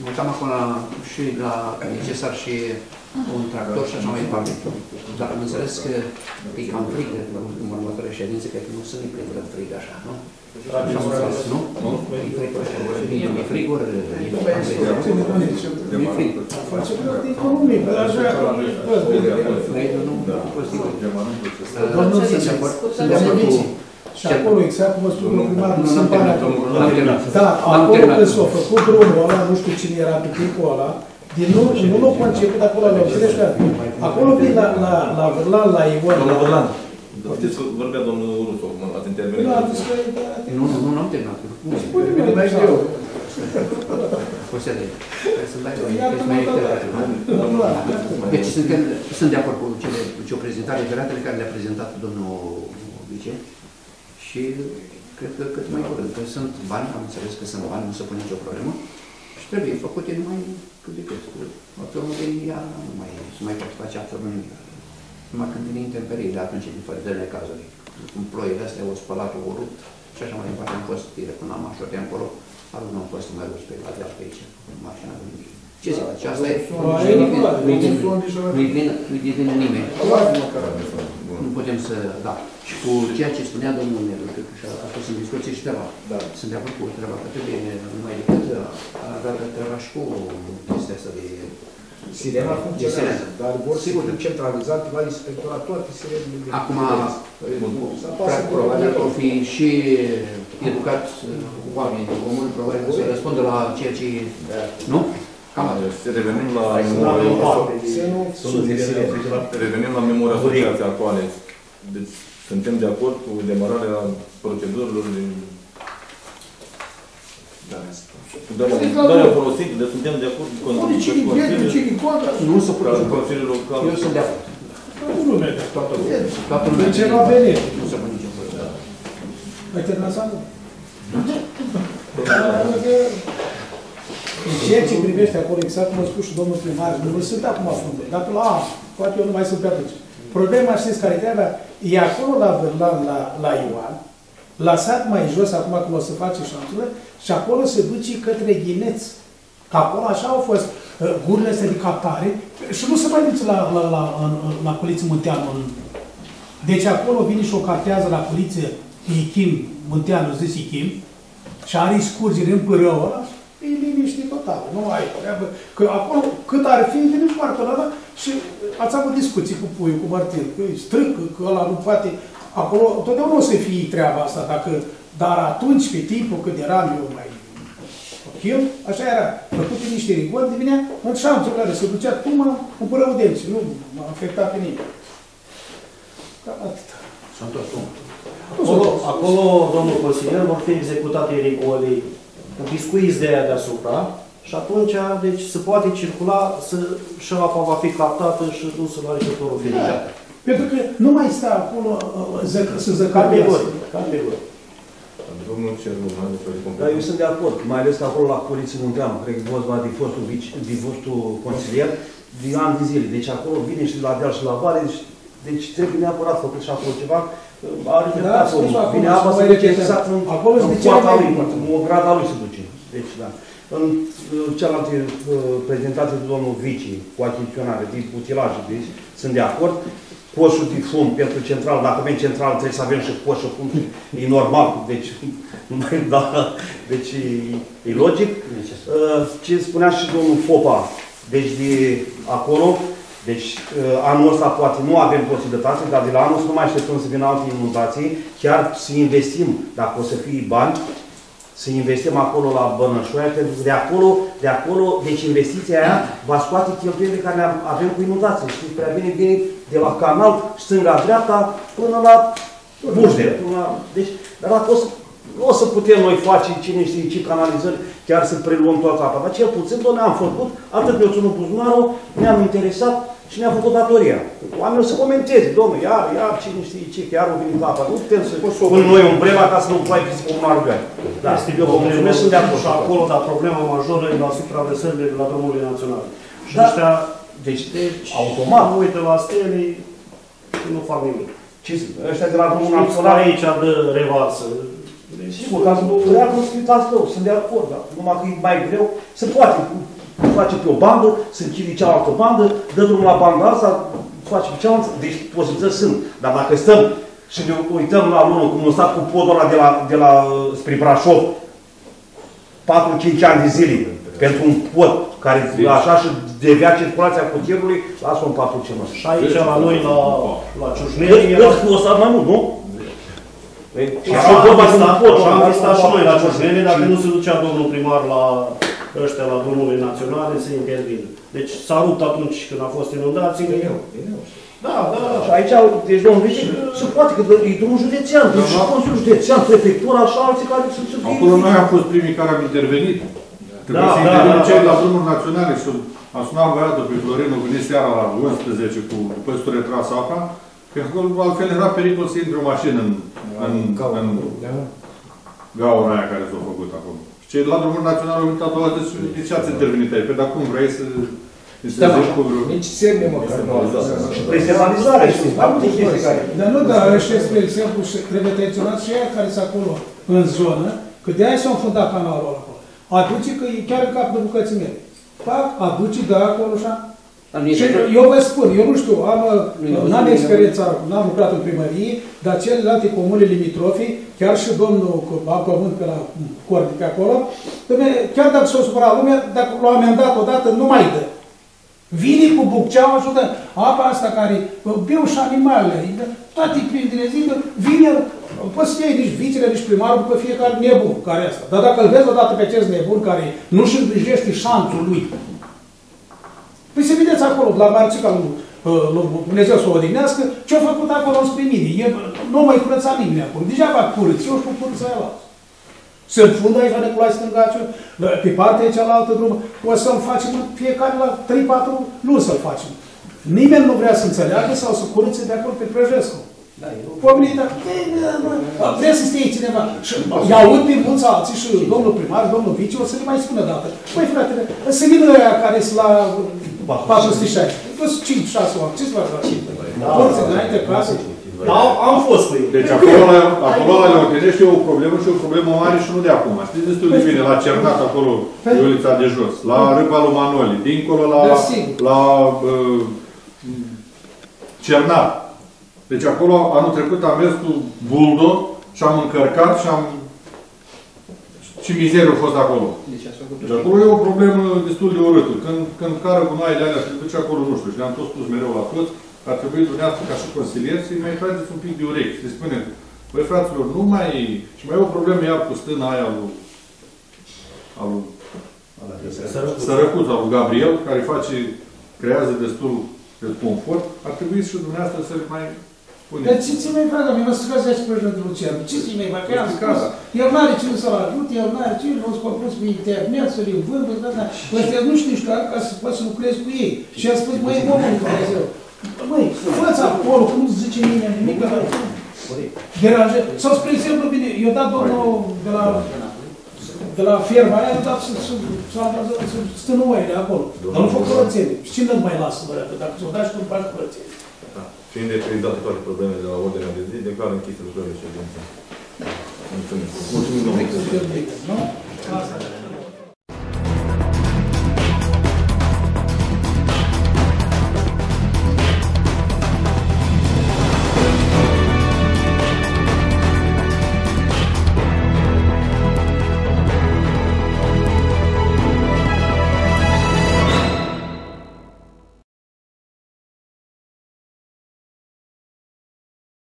mă uitam acum la, și la necesar și un tractor și așa mai departe. Dar am înțeles că e cam frig în următoarea ședință, cred că nu sunt prea de frig așa, nu? Așa am înțeles, nu? E frig, e frig, ori e frig, e frig. Face parte economic, dar așa... Frigul nu, posibil. Domnul Sunt de acord, sunt de acord cu... Și acolo, exact cum a spus domnul primar, Nu, nu n-am sunt bani terminat, acolo. n-am terminat. Da, N-am acolo terminat. când s-a făcut drumul ăla, nu știu cine era pe timpul ăla, din nou, nu l-au conceput acolo la Oștirești, acolo vin la, la, la Vârlan, la Ion, Domnul la... Vârlan. Știți că vorbea domnul Rusu, acum ați intervenit. Nu, am zis că e Nu, nu, nu, n-am terminat. Spune bine, mai greu. Posede. Să-mi dai o Iată, mai mă, da, da. Deci suntem, sunt de acord cu cele, cu ce o prezentat referatele care le-a prezentat domnul vice și cred că cât mai curând, că sunt bani, am înțeles că sunt bani, nu se pune nicio problemă și trebuie făcute numai cât de cât. Absolut de ea nu mai, nu mai poate face absolut nimic. Numai când vine intemperie, de atunci, din fără de necazuri. În ploile astea, o spălat, o rupt și așa mai departe. Am fost tire până am așa de acolo, alul nu am fost mai rupt pe la dreapta aici, cu mașina de nimic. Ce să faci? Asta e. Nu-i din- nu-i din- nu-i din nimeni. Nu putem să... Da. Și cu ceea ce spunea domnul Nelu, cred că și-a a fost în discuție și treaba. Da. Sunt de acord cu treaba, că trebuie numai decât a avea treaba și cu chestia asta de Sirena funcționează, sirena. dar vor sigur centralizat la inspectorat toate sirenele. de- Acum, Să apasă pra- probabil că o fi și educat uh, oamenii din comun, probabil că să răspundă la ceea ce... Nu? Cam atât. Să revenim la Hai să nu memoria avem noastră. parte de- Să nu Să nu fie sirene. Revenim la memoria asociației actuale. Deci suntem de acord cu demararea procedurilor de Doamne folosit, deci suntem de acord cu Unde cine pentru, cine contra, Nu se ca poate. Consiliul Local. Eu sunt de acord. Nu lumea de Toată lumea. Bine. Toată lumea. De ceva venit. Nu se poate nicio problemă. Ai terminat sală? În ceea ce privește acolo, exact cum a spus și domnul primar, nu sunt acum funde, dar la A, poate eu nu mai sunt pe atunci. Problema, știți care treaba? E acolo la Vârlan, la, la Ioan, lăsat mai jos, acum când o să face șanțurile, și acolo se duce către Ghineț. Că acolo așa au fost uh, gurile astea de captare și nu se mai duce la, la, la, în, în- la Poliție Munteanu. În, deci acolo vine și o captează la poliție Ichim, Munteanu, zis Ichim, și are scurgere în pârăul ăla, e liniște totală, nu ai treabă. Că acolo, cât ar fi, vine foarte ăla și ați avut discuții cu puiul, cu Martin, că e strâcă, că ăla nu poate. Acolo, totdeauna o să fie treaba asta, dacă, dar atunci, pe timpul când eram eu mai copil, așa era, făcute niște rigori, devenea în șanțurile alea, se ducea până în pârăul denții, nu m-a afectat pe nimeni. Cam atât. S-a întors omul. Acolo, acolo, domnul consilier, vor fi executate rigolii cu biscuiți de aia deasupra și atunci, deci, se poate circula, să, și apa va fi captată și dusă la receptorul ferical. Pentru că nu mai stă acolo uh, zăc, să Categorii, zăcărească. categorii. Domnul Ceru, mai are de Dar eu sunt de acord, mai ales că acolo la Poliție Munteanu, cred că vorba de fostul, vici, de fostul consilier, de ani de zile. Deci acolo vine și de la deal și la vale, deci, deci trebuie neapărat făcut și acolo ceva. Are Da, dreptate spus omul. acolo, Vine să apa mai să duce repetăm. exact în, Acolo în sunt de cele poarta mai lui, importante. în ograda lui se duce. Deci, da. În uh, cealaltă uh, prezentate de domnul Vici, cu achiziționare de utilaje, deci, sunt de acord. Coșul de fum pentru central, dacă avem central, trebuie să avem și coș de fum. E normal, deci, da, deci e, e logic. Uh, Ce spunea și domnul Popa, deci de acolo, deci uh, anul ăsta poate nu avem posibilitate, dar de la anul să nu mai așteptăm să vină alte inundații, chiar să investim, dacă o să fie bani, să investim acolo la Bănășoaia, pentru că de acolo, de acolo, deci investiția aia va scoate cheltuielile care le avem cu inundații. Știți prea bine, vine de la canal, stânga-dreapta, până la Bujde. Până la, deci, dar dacă o să, nu o să putem noi face cine știe ce canalizări, chiar să preluăm toată apa. Dar cel puțin, doamne, am făcut, atât ne-o ținut buzunarul, ne-am interesat și ne-am făcut datoria. Oamenii o să comenteze, domnule, iar, iar, cine știe ce, chiar o venit apa. Nu putem să punem noi umbrela ca să nu mai fiți comunal gani. Da, Este eu vă mulțumesc, sunt de acord. și acolo, dar problema majoră e la supraversările de la drumurile naționale. Și Da. ăștia, Deci, deci, automat. nu uită la stele și nu fac nimic. Ce, ăștia de la drumul Știți că național, aici dă revarsă. Deci, Sigur, ca să nu treabă scritați rău, sunt de acord, dar numai că e mai greu, se poate face pe o bandă, se închide cealaltă bandă, dă drumul la banda asta, face pe cealaltă, deci posibilități sunt. Dar dacă stăm și ne uităm la lună, cum a stat cu podul ăla de la, de la spre Brașov, 4-5 ani de zile, pentru un pod care așa și devia circulația cutierului, lasă un 4 ce mă. și aici la noi, la, la Cred Ciușneni, era... că o să mai mult, nu? Și Așa vorba de un pod, și am așa, vizitat și noi la Ciușneni, dacă și- nu se ducea domnul primar la ăștia, la drumurile naționale, să intervină. Deci s-a rupt atunci când a fost inundații. Da, da, da. Și aici, deci domnul Vici, se poate că e drumul județean, deci și Consiliul Județean, prefectura și alții care sunt să fie... Acolo noi am fost primii care am intervenit. Trebuie Da, să da, intervenim da, cei da. la drumuri naționale și am sunat băiatul pe Florin, a venit seara la 11 cu păstul retras apa, că acolo altfel era pericol să intre o mașină în, în, în gaura aia care s-a făcut acolo. Și cei de la drumuri naționale au uitat o dată și de ce ați intervenit aici? Păi dar cum vrei să interzici cu vreo... Nici semne măcar nu au dat. Și presemnalizare, știți, mai multe chestii care... Dar nu, dar ăștia, spre exemplu, și trebuie atenționat și aia care sunt acolo, în zonă, că de aia s-a înfundat canalul ăla acolo. Aduce că e chiar în cap de bucății mele. Fac, aduce, da, acolo așa. Dar nu e Și decât- eu vă spun, eu nu știu, am, Nu e n-am văzut, experiența, n-am lucrat în primărie, dar celelalte comune limitrofi, chiar și domnul am pământ pe la Cordi pe acolo, dom'le, chiar dacă s-o supărat lumea, dacă l-au amendat odată, nu mai dă. Vine cu bucceaua și dă apa asta care beau și animalele, toate prindele zi, vine, poți să iei nici vicele, nici primarul după fiecare nebun care asta. Dar dacă îl vezi odată pe acest nebun care nu-și îngrijește șanțul lui, Păi să vedeți acolo, la Marțica lui, uh, lui Dumnezeu să o odihnească, ce-a făcut acolo spre mine. E, nu mai curăța nimeni acolo. Degeaba curăț, eu și cu curăța aia altă. Se înfundă aici la Nicolae Stângaciu, la- pe partea cealaltă drum, o să-l facem fiecare la 3-4 luni să-l facem. Nimeni nu vrea să înțeleagă sau să curățe de acolo pe Prăjescu. Da, eu... Oamenii, dar vrea să stie cineva și îi aud pe mulți alții și domnul primar, domnul vice, o să le mai spună dată. Păi fratele, să vină ăia care sunt la 460. Plus 5-6 oameni. Ce-ți fac la 5? Porți înainte clasă. Da, am fost cu ei. Deci acolo, la, acolo la Leotenești e o problemă și o problemă mare și nu de acum. Știți destul de bine, la Cernat, acolo, Păi- pe ulița de jos, la Râpa lui Manoli, dincolo la, Da, sigur. la uh, Cernat. Deci acolo, anul trecut, am mers cu buldog și am încărcat și am... Și mizeriu a fost acolo. Deci ați făcut Deci acolo e o problemă destul de urâtă. Când, când cară cu noi de alea se duce acolo, nu știu, și le-am tot spus mereu la toți, ar trebui dumneavoastră ca și consilier să-i mai trageți un pic de urechi. Să spunem, băi fraților, nu mai... Și mai e o problemă iar cu stâna aia lui, a lui Sărăcuț, al lui Gabriel, care face, creează destul de confort. Ar trebui și dumneavoastră să mai puneți. Dar ce ți mai fac, mi vă strigați aici pe de Lucian. Ce ți mai fac? Eu am spus, el n-are cine să-l ajute, el n-are cine, nu s-a propus pe internet să-l vândă, da, da. Ăștia nu știu ca, ca să poți să lucrezi cu ei. Și a spus, măi, omul Dumnezeu, măi, fă-ți acolo, că nu zice nimeni nimic, dar deranje. Sau, spre exemplu, bine, eu dat domnul de la de la ferma aia, am dat să, să, să, să, să stână oile acolo. Dar nu fac curățenie. Și cine nu mai lasă, bă, dacă ți-o dai și tu faci curățenie. Da. Fiind epuizate toate problemele de la ordinea de zi, declar închisă lucrările ședinței. Mulțumim. Mulțumim, domnule. Nu? Asta.